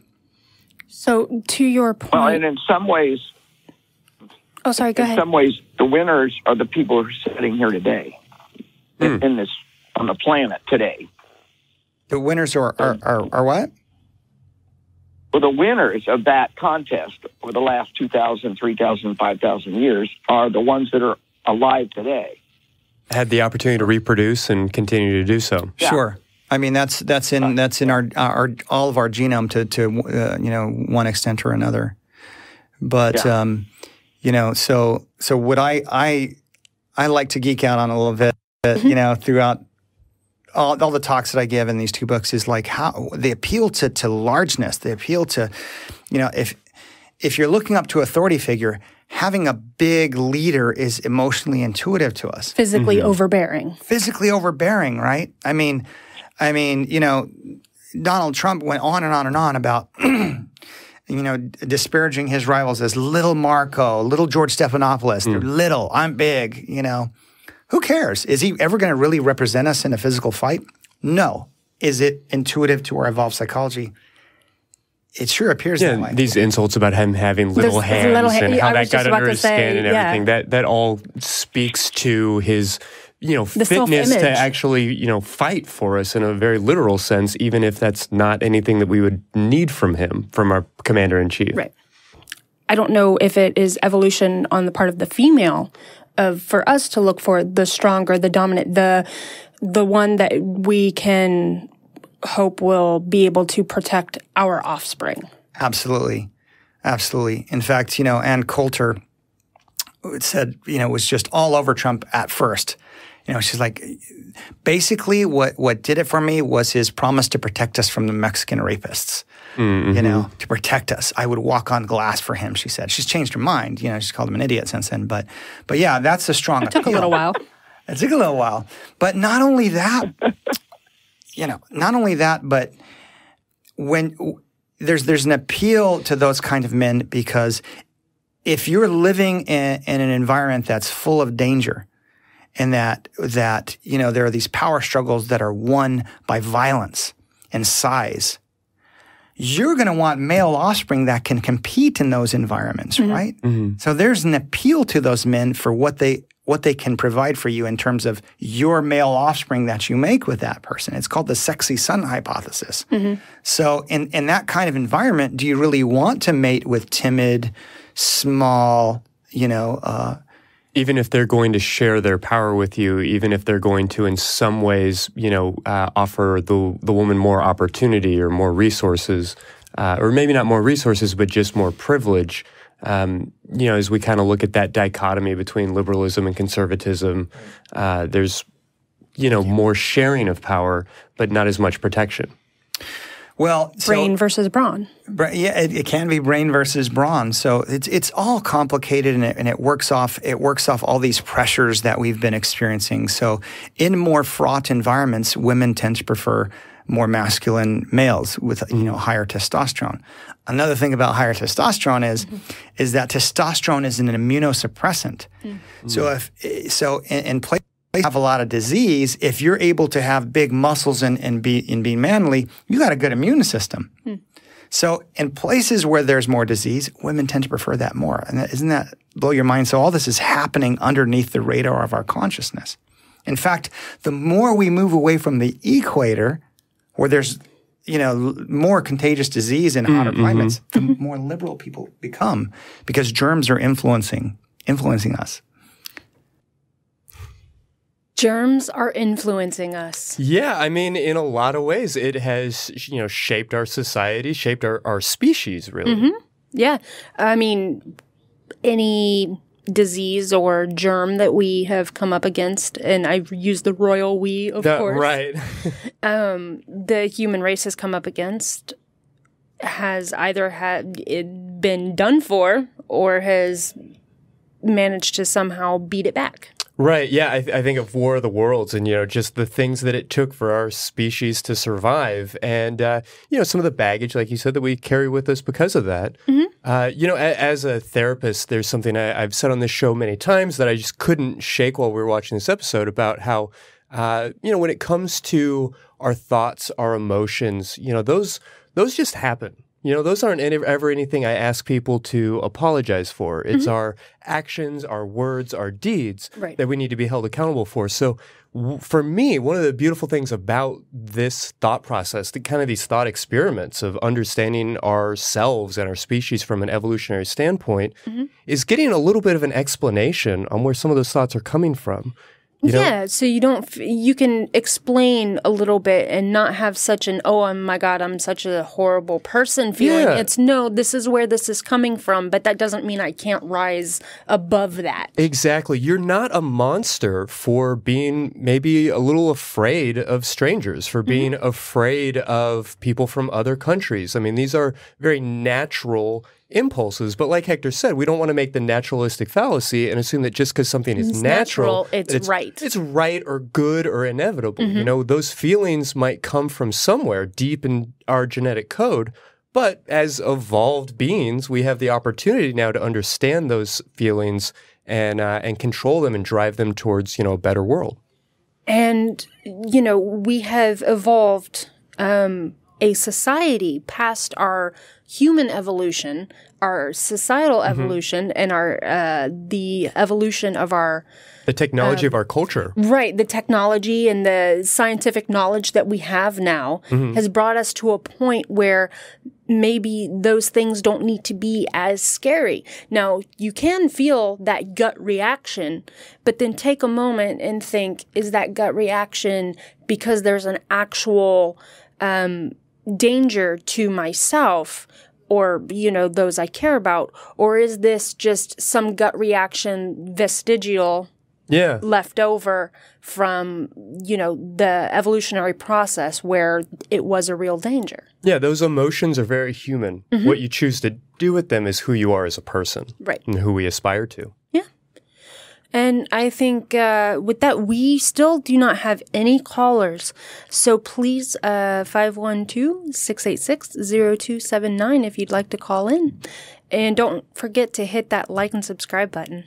So, to your point. Well, and in some ways, oh, sorry, go in ahead. some ways, the winners are the people who are sitting here today in, hmm. in this on the planet today. The winners are are, are, are what? Well, the winners of that contest over the last 2,000, 3,000, 5,000 years are the ones that are alive today. Had the opportunity to reproduce and continue to do so. Sure. I mean that's that's in that's in our our all of our genome to to uh, you know one extent or another. But Yeah. um, you know, so so what I I I like to geek out on a little bit, you know, throughout all, all the talks that I give in these two books is like how the appeal to to largeness, the appeal to, you know, if if you're looking up to authority figure, having a big leader is emotionally intuitive to us Physically Mm-hmm. overbearing. physically overbearing, right? I mean, I mean, you know, Donald Trump went on and on and on about, you know, disparaging his rivals as little Marco, little George Stephanopoulos. They're little, I'm big, you know. Who cares? Is he ever going to really represent us in a physical fight? No. Is it intuitive to our evolved psychology? It sure appears that way. these insults about him having little There's hands little ha- and how that got under his say, skin and yeah. everything. That that all speaks to his you know The fitness to actually you know fight for us in a very literal sense, even if that's not anything that we would need from him, from our commander in chief. Right. I don't know if it is evolution on the part of the female of for us to look for the stronger, the dominant, the the one that we can hope will be able to protect our offspring. Absolutely. Absolutely. In fact, you know, Ann Coulter said, you know, was just all over Trump at first. You know, she's like, basically, what, what did it for me was his promise to protect us from the Mexican rapists. You mm-hmm. know, to protect us, I would walk on glass for him. She said she's changed her mind. You know, she's called him an idiot since then. But, but yeah, that's a strong. It took a little while. It took a little while. But not only that, you know, not only that, but when there's there's an appeal to those kind of men because if you're living in, in an environment that's full of danger and that that you know there are these power struggles that are won by violence and size you're going to want male offspring that can compete in those environments mm-hmm. right? Mm-hmm. So there's an appeal to those men for what they what they can provide for you in terms of your male offspring that you make with that person it's called the sexy son hypothesis so in in that kind of environment do you really want to mate with timid small you know uh, even if they're going to share their power with you, even if they're going to, in some ways, you know, uh, offer the the woman more opportunity or more resources, uh, or maybe not more resources, but just more privilege. Um, you know, as we kind of look at that dichotomy between liberalism and conservatism, uh, there's, you know, more sharing of power, but not as much protection. well so- Brain versus brawn. Bra- Yeah, it, it can be brain versus brawn. So it's it's all complicated, and it, and it works off it works off all these pressures that we've been experiencing. So in more fraught environments, women tend to prefer more masculine males with you know higher testosterone. Another thing about higher testosterone is is that testosterone is an immunosuppressant. So mm. if so, in, in place have a lot of disease, if you're able to have big muscles and, and be and be manly, you got a good immune system. Hmm. So in places where there's more disease, women tend to prefer that more. And that, isn't that blow your mind? So all this is happening underneath the radar of our consciousness. In fact, the more we move away from the equator, where there's you know more contagious disease in hotter mm-hmm. climates, the more liberal people become because germs are influencing influencing us. Germs are influencing us. Yeah, I mean, in a lot of ways, it has you know shaped our society, shaped our, our species, really. Mm-hmm. Yeah. I mean, any disease or germ that we have come up against, and I use the royal we, of That- course. right. um, the human race has come up against has either had it been done for or has managed to somehow beat it back. Right. Yeah. I, th- I think of War of the Worlds and, you know, just the things that it took for our species to survive and, uh, you know, some of the baggage, like you said, that we carry with us because of that. Mm-hmm. Uh, you know, a- as a therapist, there's something I- have said on this show many times that I just couldn't shake while we were watching this episode about how, uh, you know, when it comes to our thoughts, our emotions, you know, those, those just happen. You know, those aren't any, ever anything I ask people to apologize for. It's mm-hmm. our actions, our words, our deeds right. that we need to be held accountable for. So, w- for me, one of the beautiful things about this thought process, the kind of these thought experiments of understanding ourselves and our species from an evolutionary standpoint, mm-hmm. is getting a little bit of an explanation on where some of those thoughts are coming from. You know? Yeah, so you don't you can explain a little bit and not have such an oh my god I'm such a horrible person feeling. Yeah. It's no, this is where this is coming from, but that doesn't mean I can't rise above that. Exactly. You're not a monster for being maybe a little afraid of strangers, for being mm-hmm. afraid of people from other countries. I mean, these are very natural impulses. But like Hector said, we don't want to make the naturalistic fallacy and assume that just because something is it's natural, natural it's, it's, right. It's right or good or inevitable. Mm-hmm. You know, those feelings might come from somewhere deep in our genetic code. But as evolved beings, we have the opportunity now to understand those feelings and uh, and control them and drive them towards you know a better world. And you know we have evolved um, a society past our human evolution, our societal mm-hmm. evolution, and our uh, the evolution of our the technology uh, of our culture. Right, the technology and the scientific knowledge that we have now mm-hmm. has brought us to a point where maybe those things don't need to be as scary. Now, you can feel that gut reaction, but then take a moment and think, is that gut reaction because there's an actual um, danger to myself or you know those I care about? Or is this just some gut reaction vestigial yeah. left over from you know the evolutionary process where it was a real danger? Yeah those emotions are very human. Mm-hmm. what you choose to do with them is who you are as a person right. and who we aspire to and I think uh, with that, we still do not have any callers. So please, uh, 512 686 0279 if you'd like to call in. And don't forget to hit that like and subscribe button.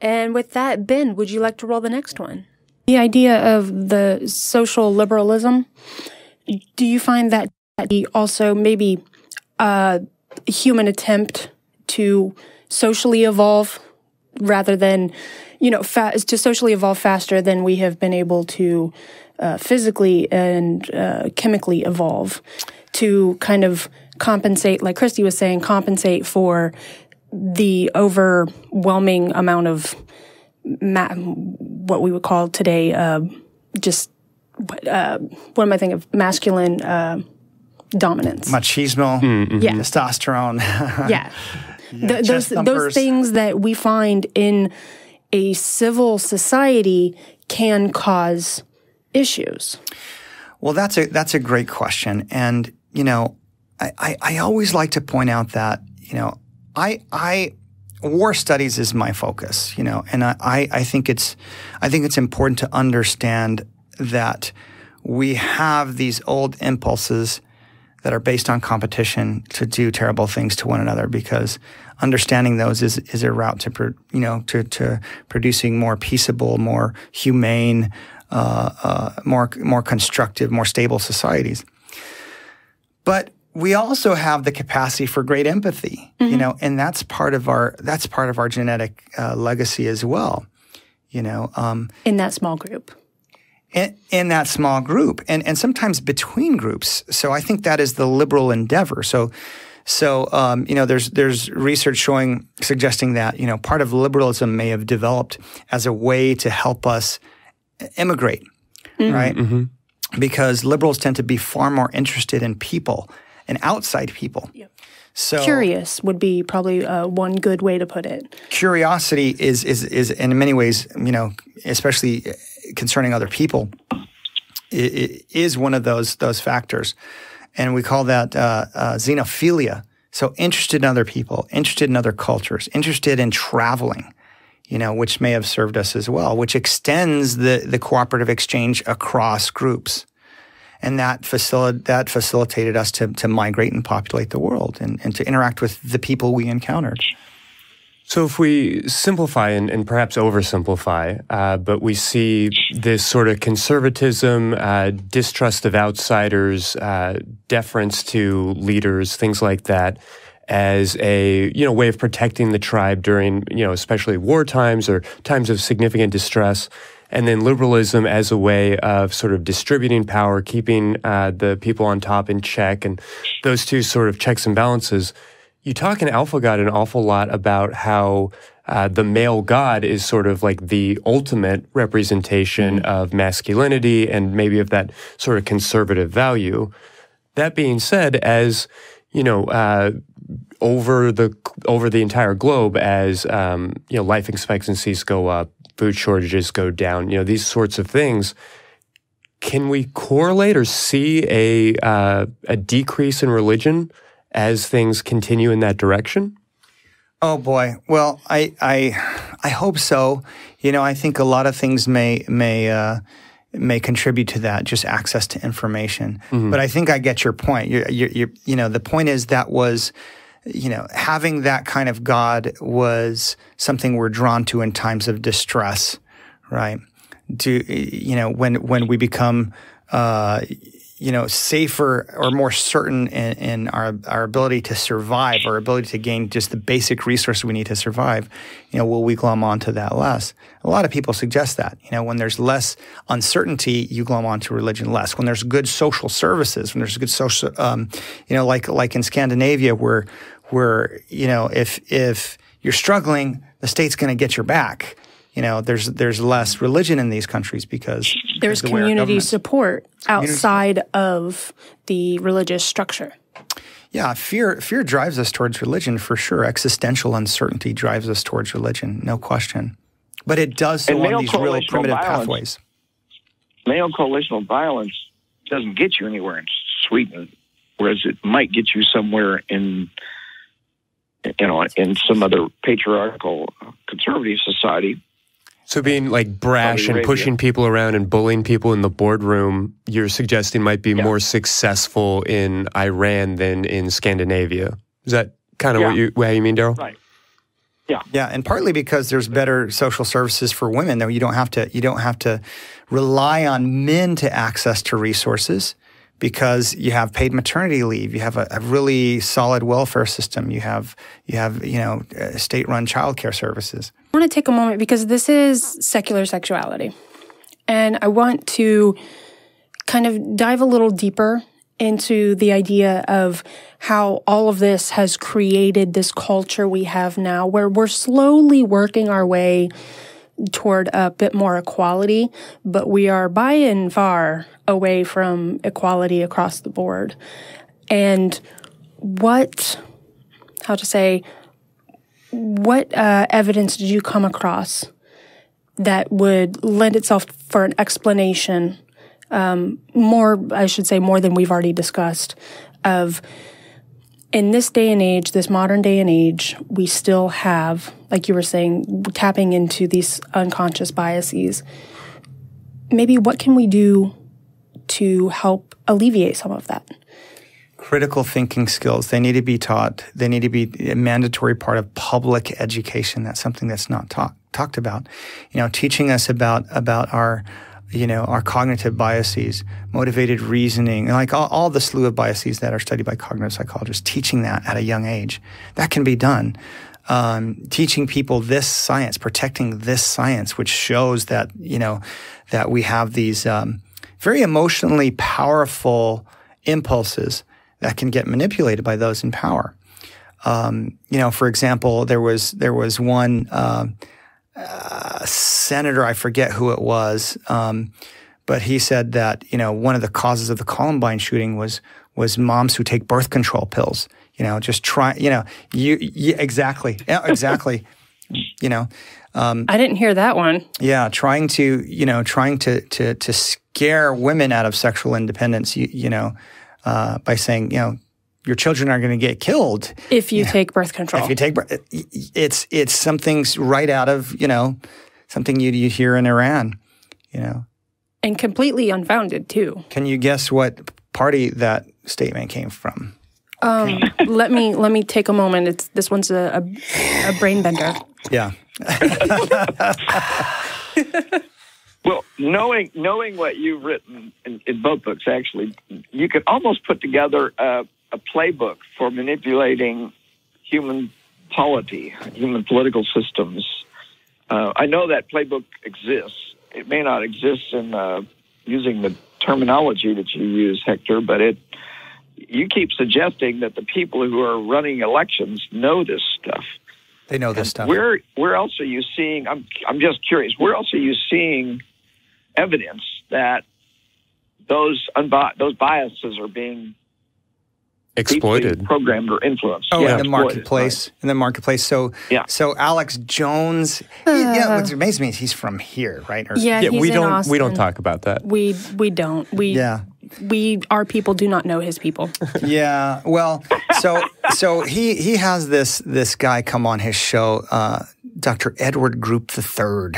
And with that, Ben, would you like to roll the next one? The idea of the social liberalism, do you find that also maybe a human attempt to socially evolve rather than, you know, fa- to socially evolve faster than we have been able to uh, physically and uh, chemically evolve to kind of compensate, like Christy was saying, compensate for the overwhelming amount of ma- what we would call today uh, just uh, what am I thinking of masculine uh, dominance, machismo, mm-hmm. yeah, testosterone, yeah. Yeah, those those things that we find in a civil society can cause issues. Well, that's a that's a great question, and you know, I, I, I always like to point out that you know, I I war studies is my focus, you know, and I, I think it's I think it's important to understand that we have these old impulses that are based on competition to do terrible things to one another because understanding those is, is a route to, you know, to, to producing more peaceable, more humane, uh, uh, more, more constructive, more stable societies. But we also have the capacity for great empathy, mm-hmm. you know, and that's part of our, that's part of our genetic uh, legacy as well, you know. Um, in that small group in, in, that small group and, and sometimes between groups. So I think that is the liberal endeavor. So, so um, you know, there's there's research showing suggesting that you know part of liberalism may have developed as a way to help us immigrate, mm-hmm. right? Mm-hmm. Because liberals tend to be far more interested in people and outside people. Yep. So curious would be probably uh, one good way to put it. Curiosity is is is in many ways, you know, especially concerning other people, is one of those those factors. and we call that uh, uh, xenophilia. So interested in other people, interested in other cultures, interested in traveling, you know, which may have served us as well, which extends the, the cooperative exchange across groups. And that, facil- that facilitated us to, to migrate and populate the world and, and to interact with the people we encountered. So, if we simplify and, and perhaps oversimplify, uh, but we see this sort of conservatism, uh, distrust of outsiders, uh, deference to leaders, things like that, as a you know way of protecting the tribe during you know especially war times or times of significant distress, and then liberalism as a way of sort of distributing power, keeping uh, the people on top in check, and those two sort of checks and balances you talk in Alpha God an awful lot about how uh, the male god is sort of like the ultimate representation mm-hmm. of masculinity and maybe of that sort of conservative value. That being said, as you know, uh, over the over the entire globe, as um, you know, life expectancies go up, food shortages go down, you know, these sorts of things. Can we correlate or see a uh, a decrease in religion? as things continue in that direction? Oh boy. Well, I I I hope so. You know, I think a lot of things may may uh, may contribute to that, just access to information. Mm-hmm. But I think I get your point. You you you know, the point is that was you know, having that kind of God was something we're drawn to in times of distress, right? Do you know when when we become uh, you know, safer or more certain in, in, our, our ability to survive, our ability to gain just the basic resources we need to survive, you know, will we glom onto that less? A lot of people suggest that. You know, when there's less uncertainty, you glom onto religion less. When there's good social services, when there's good social, um, you know, like like in Scandinavia, where where you know, if if you're struggling, the state's going to get your back you know, there's there's less religion in these countries because there's the community support outside community. of the religious structure. Yeah, fear fear drives us towards religion for sure. Existential uncertainty drives us towards religion, no question. But it does so on these really primitive violence, pathways. Male coalitional violence doesn't get you anywhere in Sweden, whereas it might get you somewhere in you know in some other patriarchal conservative society so being like brash and pushing people around and bullying people in the boardroom, you're suggesting might be yeah. more successful in Iran than in Scandinavia. Is that kind of yeah. what you how you mean, Darrel? Right. Yeah. Yeah, and partly because there's better social services for women, though you don't have to you don't have to rely on men to access to resources because you have paid maternity leave, you have a, a really solid welfare system, you have you have you know uh, state-run childcare services. I want to take a moment because this is secular sexuality, and I want to kind of dive a little deeper into the idea of how all of this has created this culture we have now where we're slowly working our way toward a bit more equality, but we are by and far away from equality across the board. And what, how to say, what uh, evidence did you come across that would lend itself for an explanation, um, more, I should say, more than we've already discussed, of in this day and age, this modern day and age, we still have, like you were saying, tapping into these unconscious biases. Maybe what can we do to help alleviate some of that? Critical thinking skills. They need to be taught. They need to be a mandatory part of public education. That's something that's not taught talked about. You know, teaching us about about our you know, our cognitive biases, motivated reasoning, and like all, all, the slew of biases that are studied by cognitive psychologists, teaching that at a young age. That can be done. Um, teaching people this science, protecting this science, which shows that, you know, that we have these um, very emotionally powerful impulses that can get manipulated by those in power. Um, you know, for example, there was there was one uh, uh, senator, I forget who it was, um, but he said that you know one of the causes of the Columbine shooting was was moms who take birth control pills. You know, just try. You know, you, you exactly, yeah, exactly. you know, um, I didn't hear that one. Yeah, trying to you know trying to to to scare women out of sexual independence. You you know. uh, by saying, you know, your children are going to get killed If you take birth control. if you take. br- It's it's something's right out of you know something you you hear in Iran. You know, and completely unfounded too. can you guess what party that statement came from? Um, let me let me take a moment. It's this one's a, a, a brain bender. Yeah. Well, knowing knowing what you've written in, in both books, actually, you could almost put together a, a playbook for manipulating human polity, human political systems. Uh, I know that playbook exists. It may not exist in uh, using the terminology that you use, Hector, but it. You keep suggesting that the people who are running elections know this stuff. They know this stuff. Where where else are you seeing? I'm I'm just curious. Where else are you seeing evidence that those unbi- those biases are being Exploited. programmed or influenced? Oh, Yeah, in the exploited, marketplace. In the marketplace. So, Yeah. so Alex Jones. he- yeah, what's amazing me is he's from here, right? Or- Yeah, Yeah, he's we in don't we don't talk about that. We we don't. We Yeah. we our people do not know his people. Yeah. Well, so so he he has this this guy come on his show, uh, Dr. Edward Group the Third,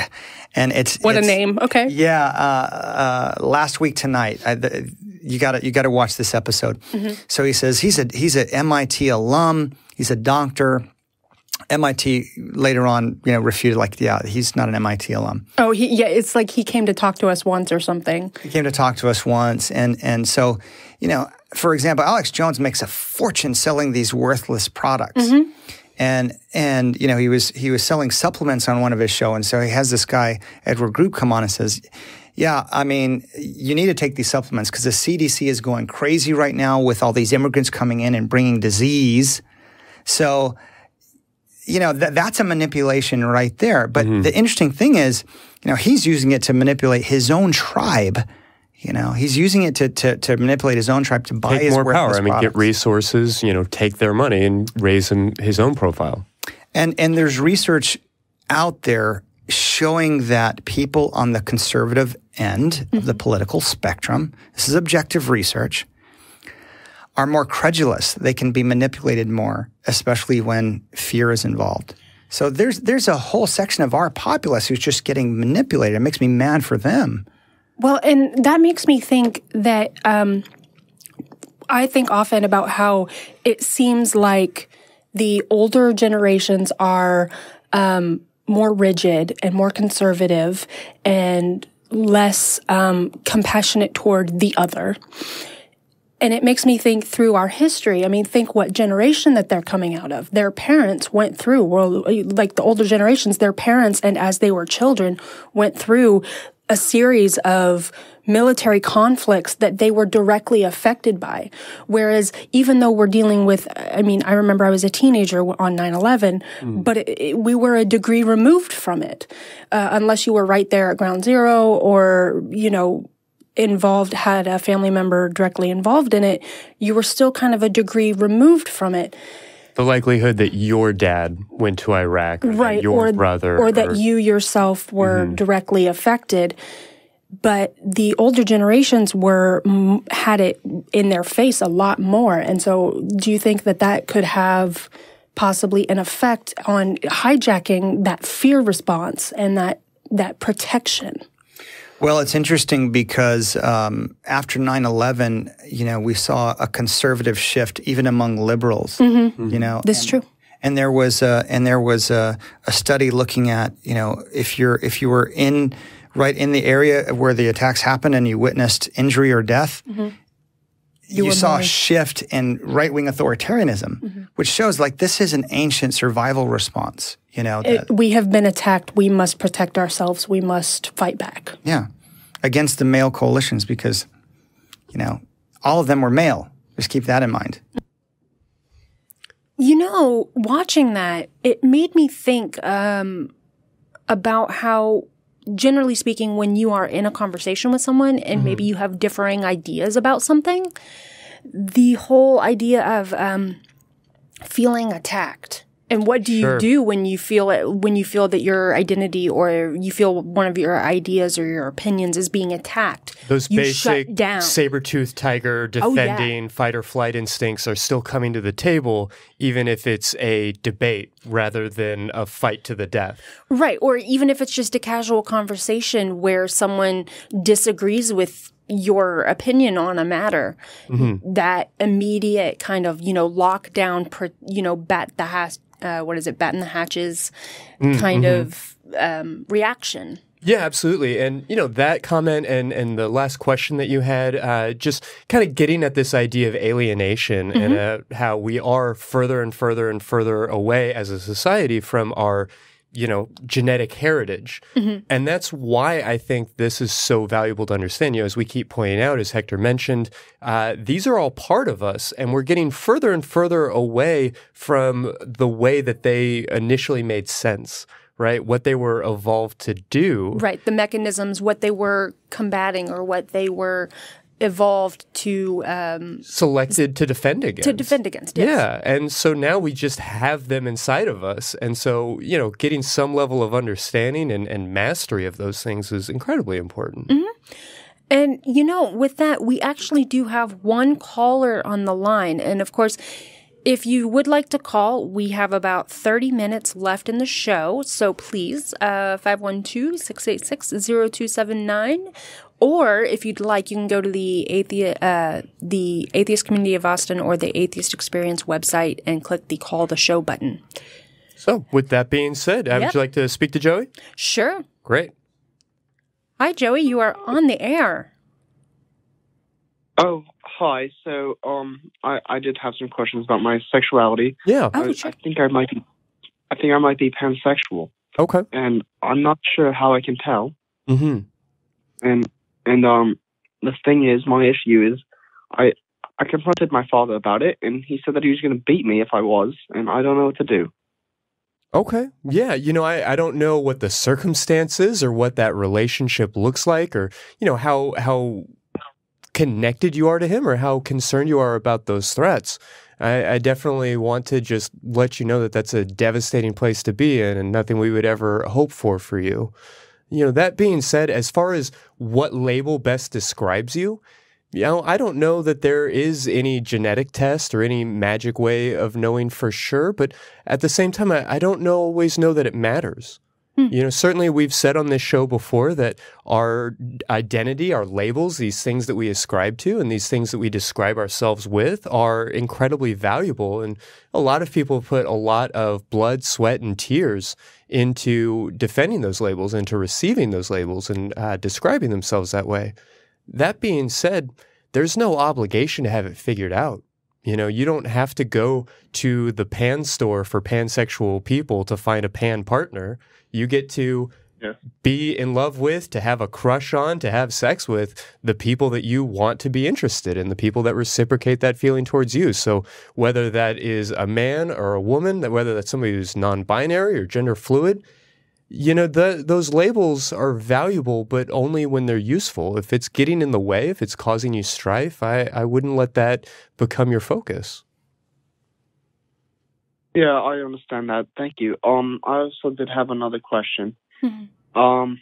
and it's What a name. Okay. Yeah. Uh, uh, last week tonight, I, the, you got to you got to watch this episode. Mm-hmm. So he says he's a he's a MIT alum. He's a doctor. MIT later on, you know, refuted like, yeah, he's not an MIT alum. Oh, he, yeah. It's like he came to talk to us once or something. He came to talk to us once, and and so you know, for example, Alex Jones makes a fortune selling these worthless products, mm-hmm. and and you know he was he was selling supplements on one of his show, and so he has this guy Edward Group come on and says. Yeah, I mean, you need to take these supplements because the CDC is going crazy right now with all these immigrants coming in and bringing disease. So, you know, th- that's a manipulation right there. But mm-hmm. the interesting thing is, you know, he's using it to manipulate his own tribe. You know, he's using it to, to, to manipulate his own tribe to buy Take his more power. I mean, get resources. You know, take their money and raise him, his own profile. And and there's research out there showing that people on the conservative end of the political spectrum, this is objective research, are more credulous. They can be manipulated more, especially when fear is involved. So there's there's a whole section of our populace who's just getting manipulated. It makes me mad for them. Well, and that makes me think that um, I think often about how it seems like the older generations are um, more rigid and more conservative and less um, compassionate toward the other. And it makes me think through our history. I mean, think what generation that they're coming out of. Their parents went through, well, like the older generations, their parents, and as they were children, went through a series of military conflicts that they were directly affected by. Whereas even though we're dealing with, I mean, I remember I was a teenager on 9 11, but it, it- we were a degree removed from it, uh, unless you were right there at ground zero or, you know, involved had a family member directly involved in it, you were still kind of a degree removed from it. The likelihood that your dad went to Iraq, or right your or brother, or that you yourself were directly affected. But the older generations were mm, had it in their face a lot more. And so do you think that that could have possibly an effect on hijacking that fear response and that that protection Well, it's interesting because um, after 9 11, you know, we saw a conservative shift even among liberals. Mm-hmm. You know, mm-hmm. this is and- true. And there was a and there was a, a study looking at you know if you're if you were in right in the area where the attacks happened and you witnessed injury or death, mm-hmm. You, were saw a shift in right wing authoritarianism, which shows like this is an ancient survival response. You know, that, It- we have been attacked we must protect ourselves we must fight back yeah, against the male coalitions because you know all of them were male. Just keep that in mind. You know, watching that, it made me think um, about how, generally speaking, when you are in a conversation with someone and maybe you have differing ideas about something, the whole idea of um, feeling attacked And what do you Sure. do when you feel it, when you feel that your identity or you feel one of your ideas or your opinions is being attacked? Those you basic saber-toothed tiger Oh, yeah. defending fight or flight instincts are still coming to the table, even if it's a debate rather than a fight to the death. Right. Or even if it's just a casual conversation where someone disagrees with your opinion on a matter, mm-hmm. that immediate kind of, you know, lockdown, pr- you know, bat the hatch, uh, what is it, batten the hatches kind of um, reaction. Yeah, absolutely. And you know that comment and and the last question that you had, uh, just kind of getting at this idea of alienation and uh, how we are further and further and further away as a society from our you know genetic heritage. And that's why i think this is so valuable to understand. You know as we keep pointing out as hector mentioned uh, these are all part of us and we're getting further and further away from the way that they initially made sense right? What they were evolved to do. Right. The mechanisms, what they were combating or what they were evolved to um, selected to defend against. to defend against. Yes. Yeah. And so now we just have them inside of us. And so, you know, getting some level of understanding and, and mastery of those things is incredibly important. Mm-hmm. And you know, with that, we actually do have one caller on the line. And of course, if you would like to call, we have about 30 minutes left in the show. So please, uh, 512 686 0279. Or if you'd like, you can go to the Athe- uh, the Atheist Community of Austin or the Atheist Experience website and click the call the show button. So, with that being said, uh, Yep. would you like to speak to Joey? Sure. Great. Hi, Joey. You are on the air. Oh, hi. So, um, I, I did have some questions about my sexuality. Yeah. Oh, I, sure. I think I might be, I think I might be pansexual, Okay. and I'm not sure how I can tell. Mm-hmm. And and um, the thing is, my issue is, I I confronted my father about it, and he said that he was going to beat me if I was, and I don't know what to do. Okay. Yeah. You know, I, I don't know what the circumstances or what that relationship looks like or, you know, how, how connected you are to him or how concerned you are about those threats. I, I definitely want to just let you know that that's a devastating place to be in and nothing we would ever hope for for you. You know, that being said, as far as what label best describes you, you know, I don't know that there is any genetic test or any magic way of knowing for sure, but at the same time, I, I don't know, always know that it matters. You know, certainly we've said on this show before that our identity, our labels, these things that we ascribe to and these things that we describe ourselves with are incredibly valuable. And a lot of people put a lot of blood, sweat, and tears into defending those labels, into receiving those labels and uh, describing themselves that way. That being said, there's no obligation to have it figured out. You know, you don't have to go to the pan store for pansexual people to find a pan partner. You get to Yeah. be in love with, to have a crush on, to have sex with the people that you want to be interested in, the people that reciprocate that feeling towards you. So whether that is a man or a woman, that whether that's somebody who's non-binary or gender fluid, you know, the, those labels are valuable, but only when they're useful. If it's getting in the way, if it's causing you strife, I, I wouldn't let that become your focus. Yeah, I understand that. Thank you. Um, I also did have another question. Mhm. Um,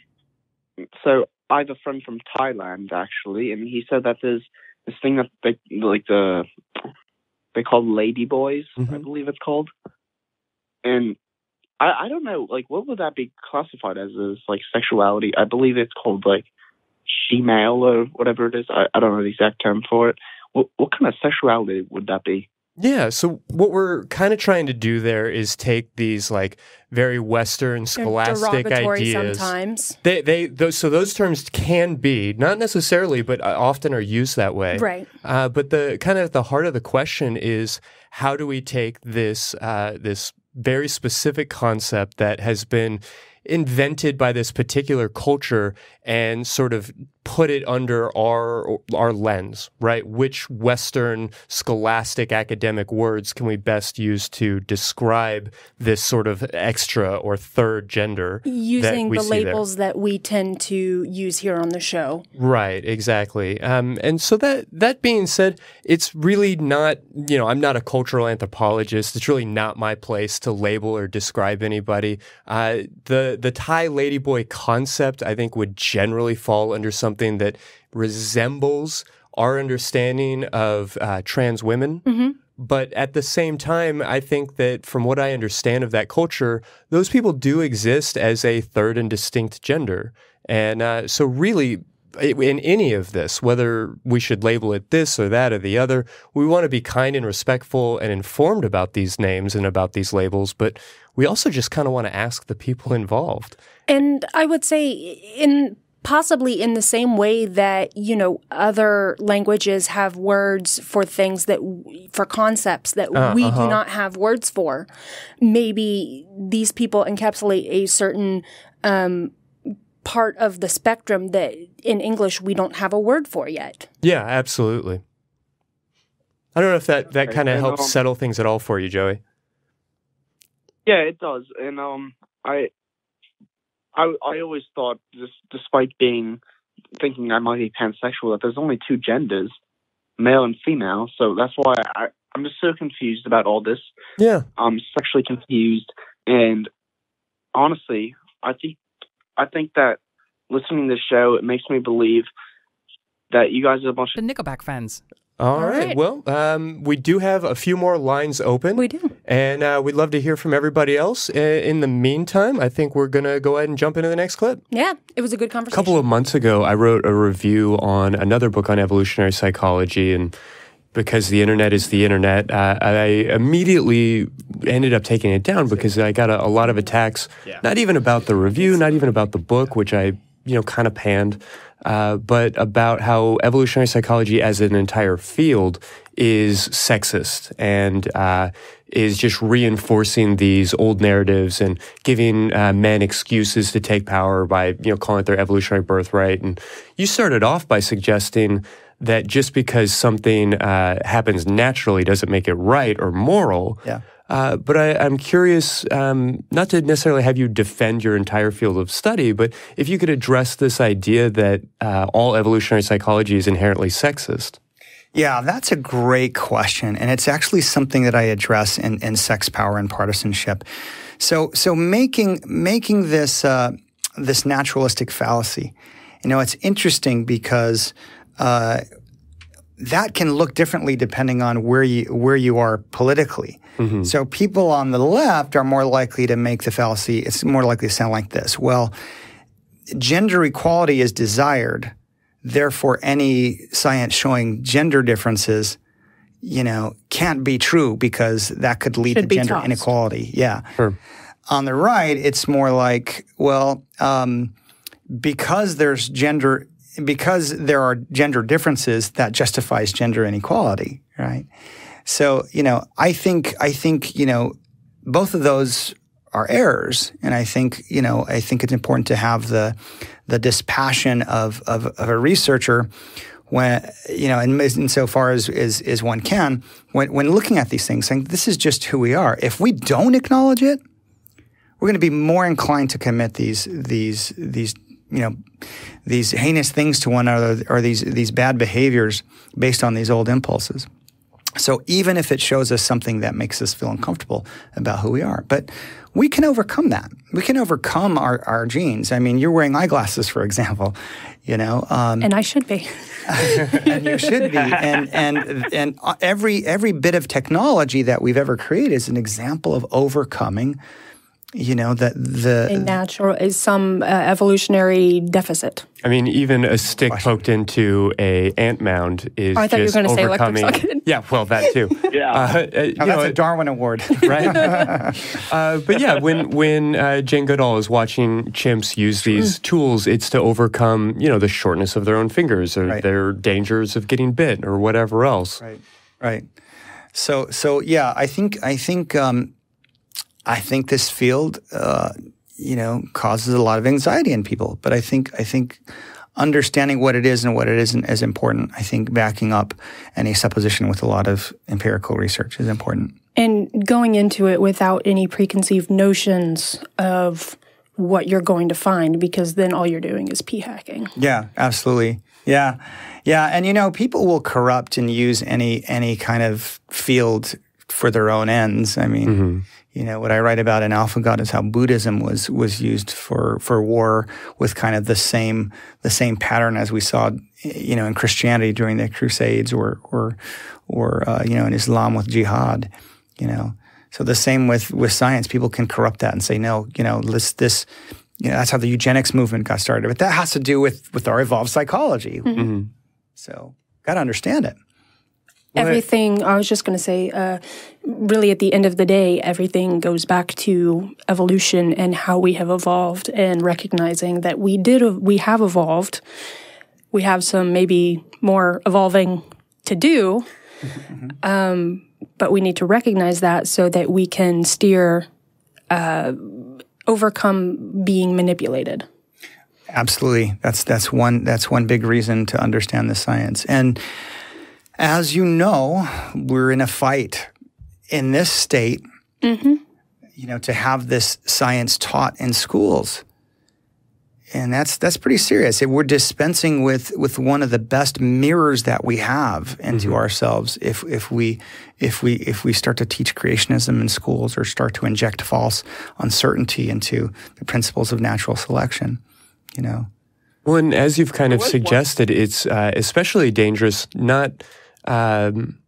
so I have a friend from Thailand actually, and he said that there's this thing that they like the they call lady boys, I Mhm. believe it's called, and I I don't know like what would that be classified as as like sexuality? I believe it's called like she male or whatever it is. I, I don't know the exact term for it. What what kind of sexuality would that be? Yeah. So what we're kind of trying to do there is take these like very Western scholastic ideas. sometimes. They, they, those, so those terms can be not necessarily, but uh, often are used that way. Right. Uh, but the kind of at the heart of the question is how do we take this uh, this very specific concept that has been invented by this particular culture and sort of put it under our our lens, right? Which Western scholastic academic words can we best use to describe this sort of extra or third gender? Using the there? labels that we tend to use here on the show. Right, exactly. Um, and so that that being said, it's really not you know I'm not a cultural anthropologist. It's really not my place to label or describe anybody. Uh, the the Thai ladyboy concept I think would generally fall under something that resembles our understanding of uh, trans women. Mm-hmm. But at the same time, I think that from what I understand of that culture, those people do exist as a third and distinct gender. And uh, so, really, in any of this, whether we should label it this or that or the other, we want to be kind and respectful and informed about these names and about these labels. But we also just kind of want to ask the people involved. And I would say, in possibly in the same way that you know other languages have words for things that for concepts that uh, we uh-huh. do not have words for maybe these people encapsulate a certain um, part of the spectrum that in english we don't have a word for yet Yeah, absolutely. I don't know if that, that kind of helps um, settle things at all for you, Joey. Yeah, it does. And um, I, I, I always thought, just despite being thinking I might be pansexual, that there's only two genders, male and female. So that's why I, I'm just so confused about all this. Yeah. I'm sexually confused, and honestly, I think, I think that listening to this show, it makes me believe that you guys are a bunch The of Nickelback fans. All All right. right. Well, um, we do have a few more lines open. we do And uh, we'd love to hear from everybody else. Uh, In the meantime, I think we're going to go ahead and jump into the next clip. yeah it was a good conversation. A couple of months ago, I wrote a review on another book on evolutionary psychology. And because the internet is the internet, uh, I immediately ended up taking it down because I got a, a lot of attacks, not even about the review, not even about the book, which I, you know, kind of panned, uh, but about how evolutionary psychology as an entire field is sexist and uh, is just reinforcing these old narratives and giving uh, men excuses to take power by you know calling it their evolutionary birthright. And you started off by suggesting that just because something uh, happens naturally doesn't make it right or moral. Yeah. Uh, but I, I'm curious, um, not to necessarily have you defend your entire field of study, but if you could address this idea that uh, all evolutionary psychology is inherently sexist. Yeah, that's a great question, and it's actually something that I address in, in sex, power, and partisanship. So, so making making this uh, this naturalistic fallacy, you know, it's interesting because uh, that can look differently depending on where you where you are politically. So, people on the left are more likely to make the fallacy. It's more likely to sound like this. Well, gender equality is desired therefore any science showing gender differences you know can't be true because that could lead Should to gender tossed. inequality yeah Sure. on the right it's more like well um, because there's gender because there are gender differences that justifies gender inequality right so you know i think i think you know both of those are errors and i think you know i think it's important to have the the dispassion of of, of a researcher when you know in, insofar as, as as one can when when looking at these things saying this is just who we are if we don't acknowledge it we're going to be more inclined to commit these these these you know these heinous things to one another or these these bad behaviors based on these old impulses. So even if it shows us something that makes us feel uncomfortable about who we are, but we can overcome that. We can overcome our, our genes. I mean, you're wearing eyeglasses, for example, you know, um, And I should be. and you should be. And and and every every bit of technology that we've ever created is an example of overcoming, you know, that the A natural is some uh, evolutionary deficit. I mean, even a stick poked into a ant mound is Oh, I thought you were just gonna say electric overcoming. socket. Yeah, well, that too. Yeah. Uh, uh, you Oh, know, a Darwin Award. right? uh, but yeah, when when uh, Jane Goodall is watching chimps use these tools, it's to overcome you know the shortness of their own fingers or Right. their dangers of getting bit or whatever else. Right. Right. So so yeah, I think I think um, I think this field, uh, you know, causes a lot of anxiety in people. But I think I think understanding what it is and what it isn't is important. I think backing up any supposition with a lot of empirical research is important. And going into it without any preconceived notions of what you're going to find, because then all you're doing is p hacking. Yeah, absolutely. Yeah, yeah, and you know, people will corrupt and use any any kind of field for their own ends. I mean, mm-hmm. You know, what I write about in Alpha God is how Buddhism was was used for for war with kind of the same the same pattern as we saw, you know, in Christianity during the Crusades or or or uh, you know in Islam with jihad. You know, so the same with with science. People can corrupt that and say, no, you know, this this. You know, that's how the eugenics movement got started. But that has to do with with our evolved psychology. Mm-hmm. So, got to understand it. Everything, I was just going to say, uh, really at the end of the day, everything goes back to evolution and how we have evolved and recognizing that we did, we have evolved. We have some maybe more evolving to do. Mm-hmm. Um, but we need to recognize that so that we can steer, uh, overcome being manipulated. Absolutely. That's, that's one, that's one big reason to understand the science. And, as you know, we're in a fight in this state, mm-hmm. you know, to have this science taught in schools. And that's that's pretty serious. We're dispensing with with one of the best mirrors that we have into mm-hmm. ourselves if if we if we if we start to teach creationism in schools or start to inject false uncertainty into the principles of natural selection, you know. Well, and as you've kind of suggested, it's uh, especially dangerous not um,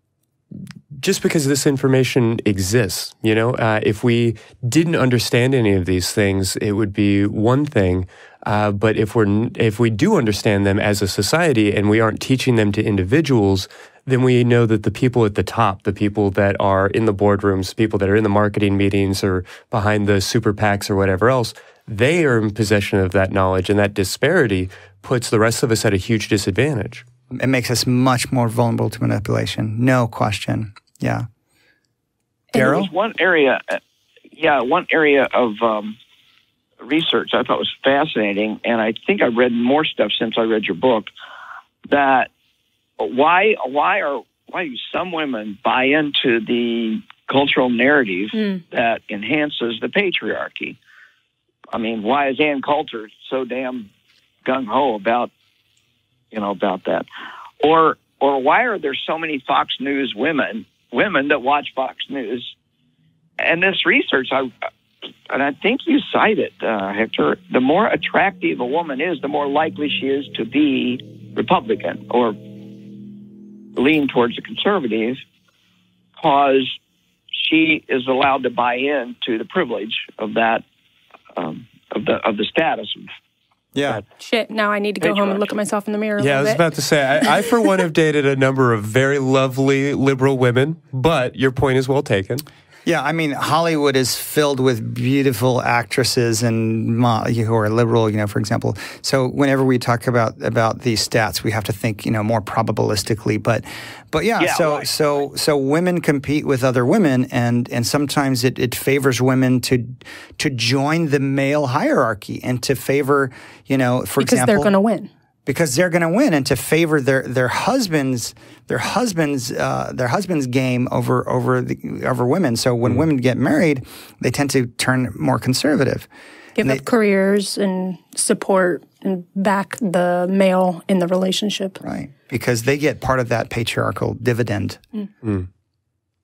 just because this information exists, you know, uh, if we didn't understand any of these things, it would be one thing. Uh, but if we're if we do understand them as a society and we aren't teaching them to individuals, then we know that the people at the top, the people that are in the boardrooms, people that are in the marketing meetings or behind the super PACs or whatever else, they are in possession of that knowledge, and that disparity puts the rest of us at a huge disadvantage. It makes us much more vulnerable to manipulation. No question. Yeah. Darrel? one area, yeah, one area of um, research I thought was fascinating, and I think I've read more stuff since I read your book. That why why are why do some women buy into the cultural narrative mm. that enhances the patriarchy? I mean, why is Ann Coulter so damn gung ho about you know, about that. Or or why are there so many Fox News women women that watch Fox News? And this research, I and I think you cite it, uh, Hector. The more attractive a woman is, the more likely she is to be Republican or lean towards the conservative, because she is allowed to buy in to the privilege of that um, of the of the status of yeah. Shit, now I need to go home and look at myself in the mirror. Yeah, I was bit. about to say, I, I, for one, have dated a number of very lovely liberal women, but your point is well taken. Yeah, I mean, Hollywood is filled with beautiful actresses and who are liberal. You know, for example. So whenever we talk about about these stats, we have to think, you know, more probabilistically. But, but yeah. yeah so right. so so women compete with other women, and and sometimes it, it favors women to to join the male hierarchy and to favor, you know, for because example, they're going to win because they're going to win and to favor their their husbands their husbands uh, their husbands game over over the, over women. So when mm. women get married, they tend to turn more conservative. Give and up they, careers and support and back the male in the relationship. Right, because they get part of that patriarchal dividend. Mm. Mm.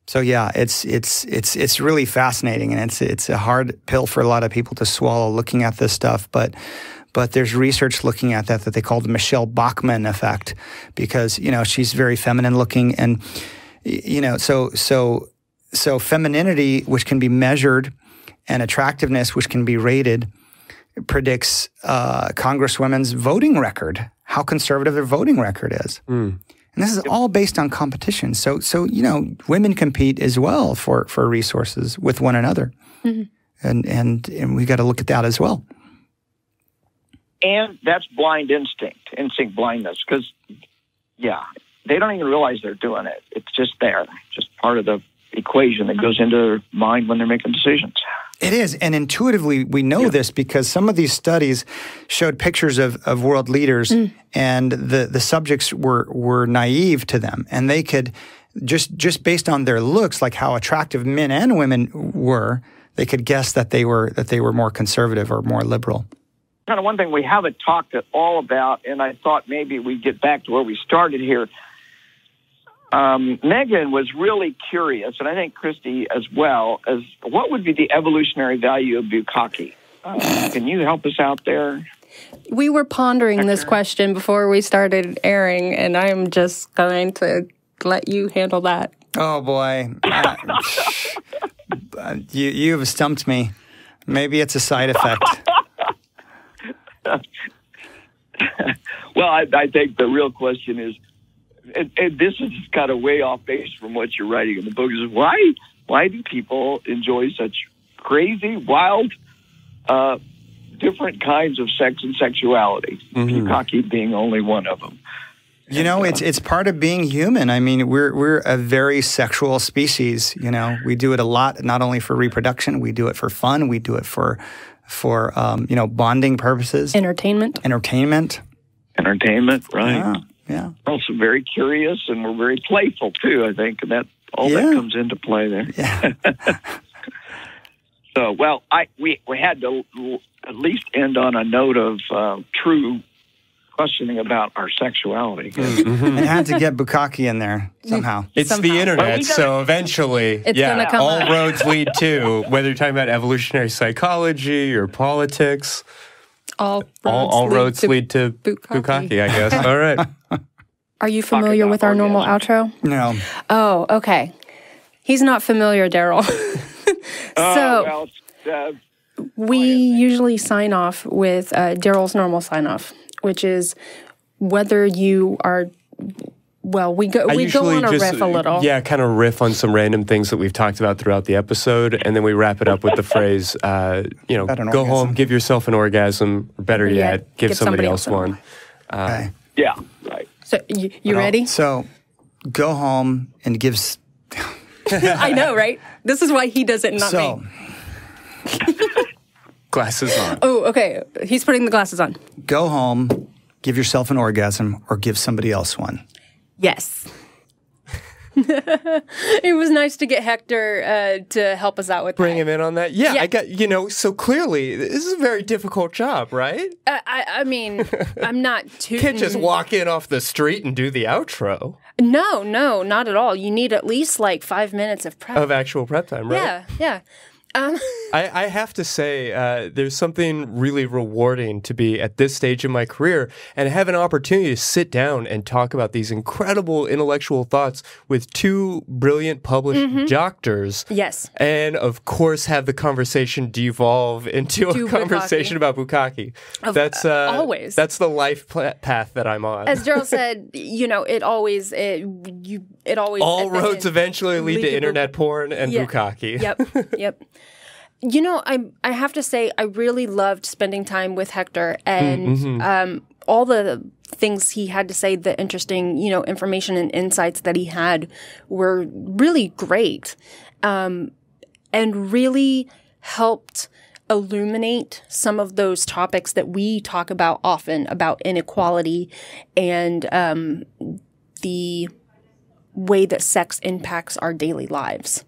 So yeah, it's it's it's it's really fascinating, and it's it's a hard pill for a lot of people to swallow looking at this stuff, but but there's research looking at that that they call the Michele Bachmann effect because you know she's very feminine looking and you know so so so femininity which can be measured and attractiveness which can be rated predicts uh, congresswomen's voting record how conservative their voting record is. Mm. and this is all based on competition. So so you know women compete as well for for resources with one another. Mm-hmm. and and and we got to look at that as well and that's blind instinct, instinct blindness, because yeah, they don't even realize they're doing it. It's just there, just part of the equation that goes into their mind when they're making decisions. It is. And intuitively, we know this because some of these studies showed pictures of, of world leaders mm. and the, the subjects were, were naive to them. And they could, just, just based on their looks, like how attractive men and women were, they could guess that they were, that they were more conservative or more liberal. Kind of one thing we haven't talked at all about, and I thought maybe we'd get back to where we started here. Um, Megan was really curious, and I think Christy as well, as what would be the evolutionary value of bukkake? Uh, can you help us out there? We were pondering this question before we started airing, and I'm just going to let you handle that. Oh boy. Uh, uh, you, you have stumped me. Maybe it's a side effect. Well, I, I think the real question is, and, and this is kind of way off base from what you're writing in the book, is why why do people enjoy such crazy, wild, uh, different kinds of sex and sexuality? Bukkake being only one of them. You know, it's it's part of being human. I mean, we're we're a very sexual species. You know, we do it a lot, not only for reproduction. We do it for fun. We do it for for um, you know bonding purposes, Entertainment. entertainment. Entertainment, right? Yeah, yeah. We're also very curious and we're very playful too. I think and that all Yeah. that comes into play there. Yeah. So, well, I we we had to l- at least end on a note of uh, true questioning about our sexuality. and had to get bukkake in there somehow. It's Somehow. the internet, Well, we gotta- so eventually, It's yeah, come all up. roads lead to whether you're talking about evolutionary psychology or politics. All roads, all all lead roads to lead to bukkake. bukkake, I guess. all right. Are you familiar with our normal orgasm. outro? No, Oh, okay. He's not familiar, Darrel. so Oh, well, uh, we usually sign off with uh, Darrel's normal sign off, which is whether you are. Well, we go I we go on a just, riff a little. Yeah, kind of riff on some random things that we've talked about throughout the episode, and then we wrap it up with the phrase, uh, you know, go orgasm. home, give yourself an orgasm, or better Yeah, yet, give, give somebody, somebody else else one. okay. yeah, right. So you, you ready? So go home and give. s- I know, right? This is why he does it, not so me. Glasses on. Oh, okay. He's putting the glasses on. go home, give yourself an orgasm, or give somebody else one. Yes. it was nice to get Hector uh, to help us out with Bring that. him in on that. Yeah, Yeah. I got you know. So clearly, this is a very difficult job, right? I, I, I mean, I'm not too. You can't just walk in off the street and do the outro No, no, not at all. You need at least like five minutes of prep. of actual prep time, right? Yeah, yeah. Um, I, I have to say, uh, there's something really rewarding to be at this stage in my career and have an opportunity to sit down and talk about these incredible intellectual thoughts with two brilliant published doctors. yes. And of course, have the conversation devolve into To a conversation bukkake. about bukkake. That's uh, always. That's the life path that I'm on. As Darrel said, you know, it always it you it always All roads eventually lead lead to to internet porn and Yeah. bukkake. Yep, yep. You know, I I have to say I really loved spending time with Hector and Mm-hmm. um, all the things he had to say, the interesting, you know, information and insights that he had were really great, um, and really helped illuminate some of those topics that we talk about often about inequality and um, the way that sex impacts our daily lives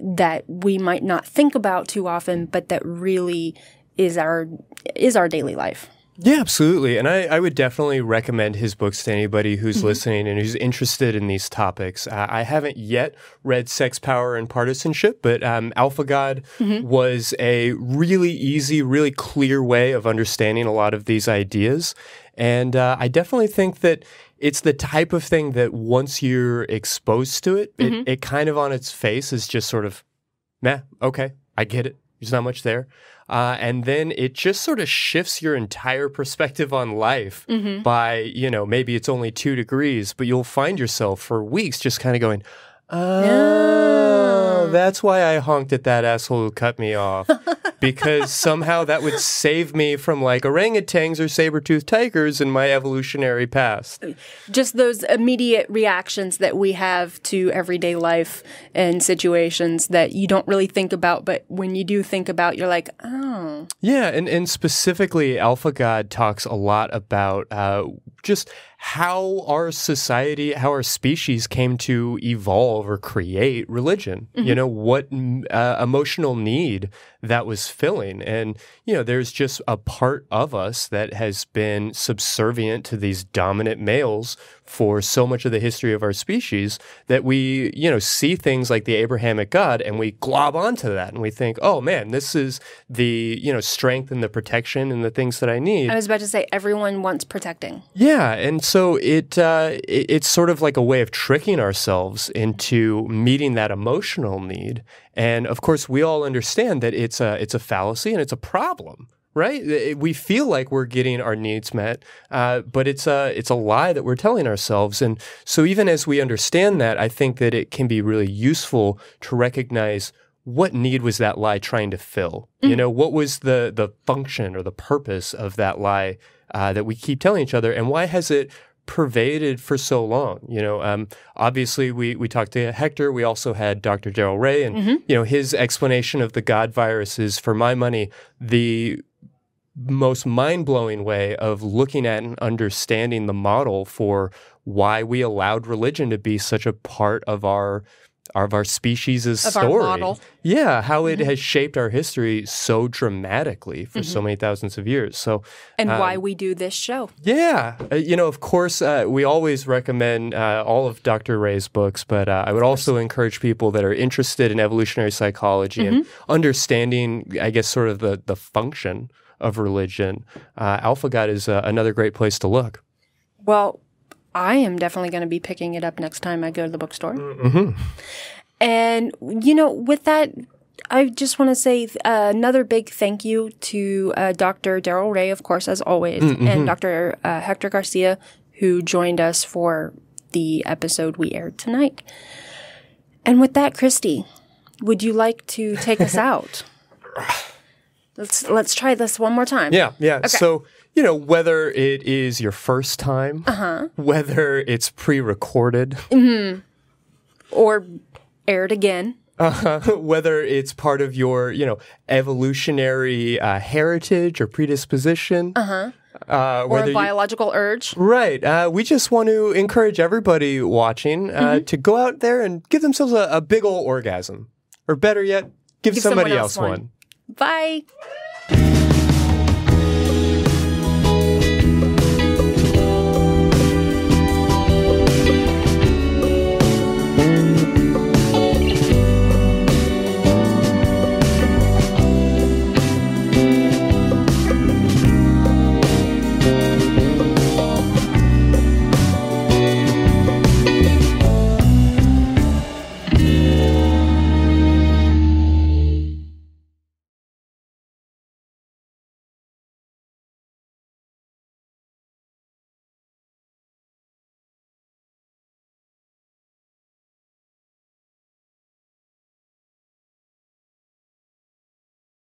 that we might not think about too often, but that really is our is our daily life. Yeah, absolutely. And I, I would definitely recommend his books to anybody who's Mm-hmm. listening and who's interested in these topics. Uh, I haven't yet read Sex, Power, and Partisanship, but um, Alpha God Mm-hmm. was a really easy, really clear way of understanding a lot of these ideas. And uh, I definitely think that it's the type of thing that once you're exposed to it, Mm-hmm. it, it kind of on its face is just sort of, meh, okay, I get it. There's not much there. Uh, and then it just sort of shifts your entire perspective on life by, you know, maybe it's only two degrees, but you'll find yourself for weeks just kind of going, Oh, that's why I honked at that asshole who cut me off. because somehow that would save me from like orangutans or saber-toothed tigers in my evolutionary past. Just those immediate reactions that we have to everyday life and situations that you don't really think about, but when you do think about, you're like, oh. Yeah, and, and specifically, Alpha God talks a lot about uh, just how our society, how our species came to evolve or create religion. Mm-hmm. You know, what mm, uh, emotional need that was filling. And, you know, there's just a part of us that has been subservient to these dominant males for so much of the history of our species that we, you know, see things like the Abrahamic God and we glob onto that and we think, oh man, this is the, you know, strength and the protection and the things that I need. I was about to say everyone wants protecting. Yeah. And so it, uh, it it's sort of like a way of tricking ourselves into meeting that emotional need. And of course, we all understand that it's a, it's a fallacy and it's a problem right? We feel like we're getting our needs met, uh, but it's a it's a lie that we're telling ourselves. And so, even as we understand that, I think that it can be really useful to recognize what need was that lie trying to fill. Mm-hmm. You know, what was the the function or the purpose of that lie uh, that we keep telling each other, and why has it pervaded for so long. You know, um, obviously we we talked to Hector. We also had Dr. Darrel Ray, and mm-hmm. you know his explanation of the God virus is, for my money, the most mind blowing way of looking at and understanding the model for why we allowed religion to be such a part of our of our species' of story. Our yeah, how it mm-hmm. has shaped our history so dramatically for mm-hmm. so many thousands of years. So, and um, why we do this show? Yeah, uh, you know, of course, uh, we always recommend uh, all of Dr. Ray's books, but uh, I would also encourage people that are interested in evolutionary psychology mm-hmm. and understanding, I guess, sort of the the function of religion, uh, Alpha God is uh, another great place to look. Well, I am definitely going to be picking it up next time I go to the bookstore. Mm-hmm. And, you know, with that, I just want to say uh, another big thank you to uh, Dr. Darrel Ray, of course, as always, mm-hmm. and Dr. Uh, Hector Garcia, who joined us for the episode we aired tonight. And with that, Christy, would you like to take us out? Let's let's try this one more time. Yeah, yeah. Okay. So you know whether it is your first time, uh-huh. whether it's pre-recorded, mm-hmm. or aired again. Uh, whether it's part of your, you know, evolutionary uh, heritage or predisposition, uh-huh. Uh, or a biological you, urge. Right. Uh, we just want to encourage everybody watching uh, mm-hmm. to go out there and give themselves a, a big old orgasm. Or better yet, give, give somebody else, else one. one. Bye.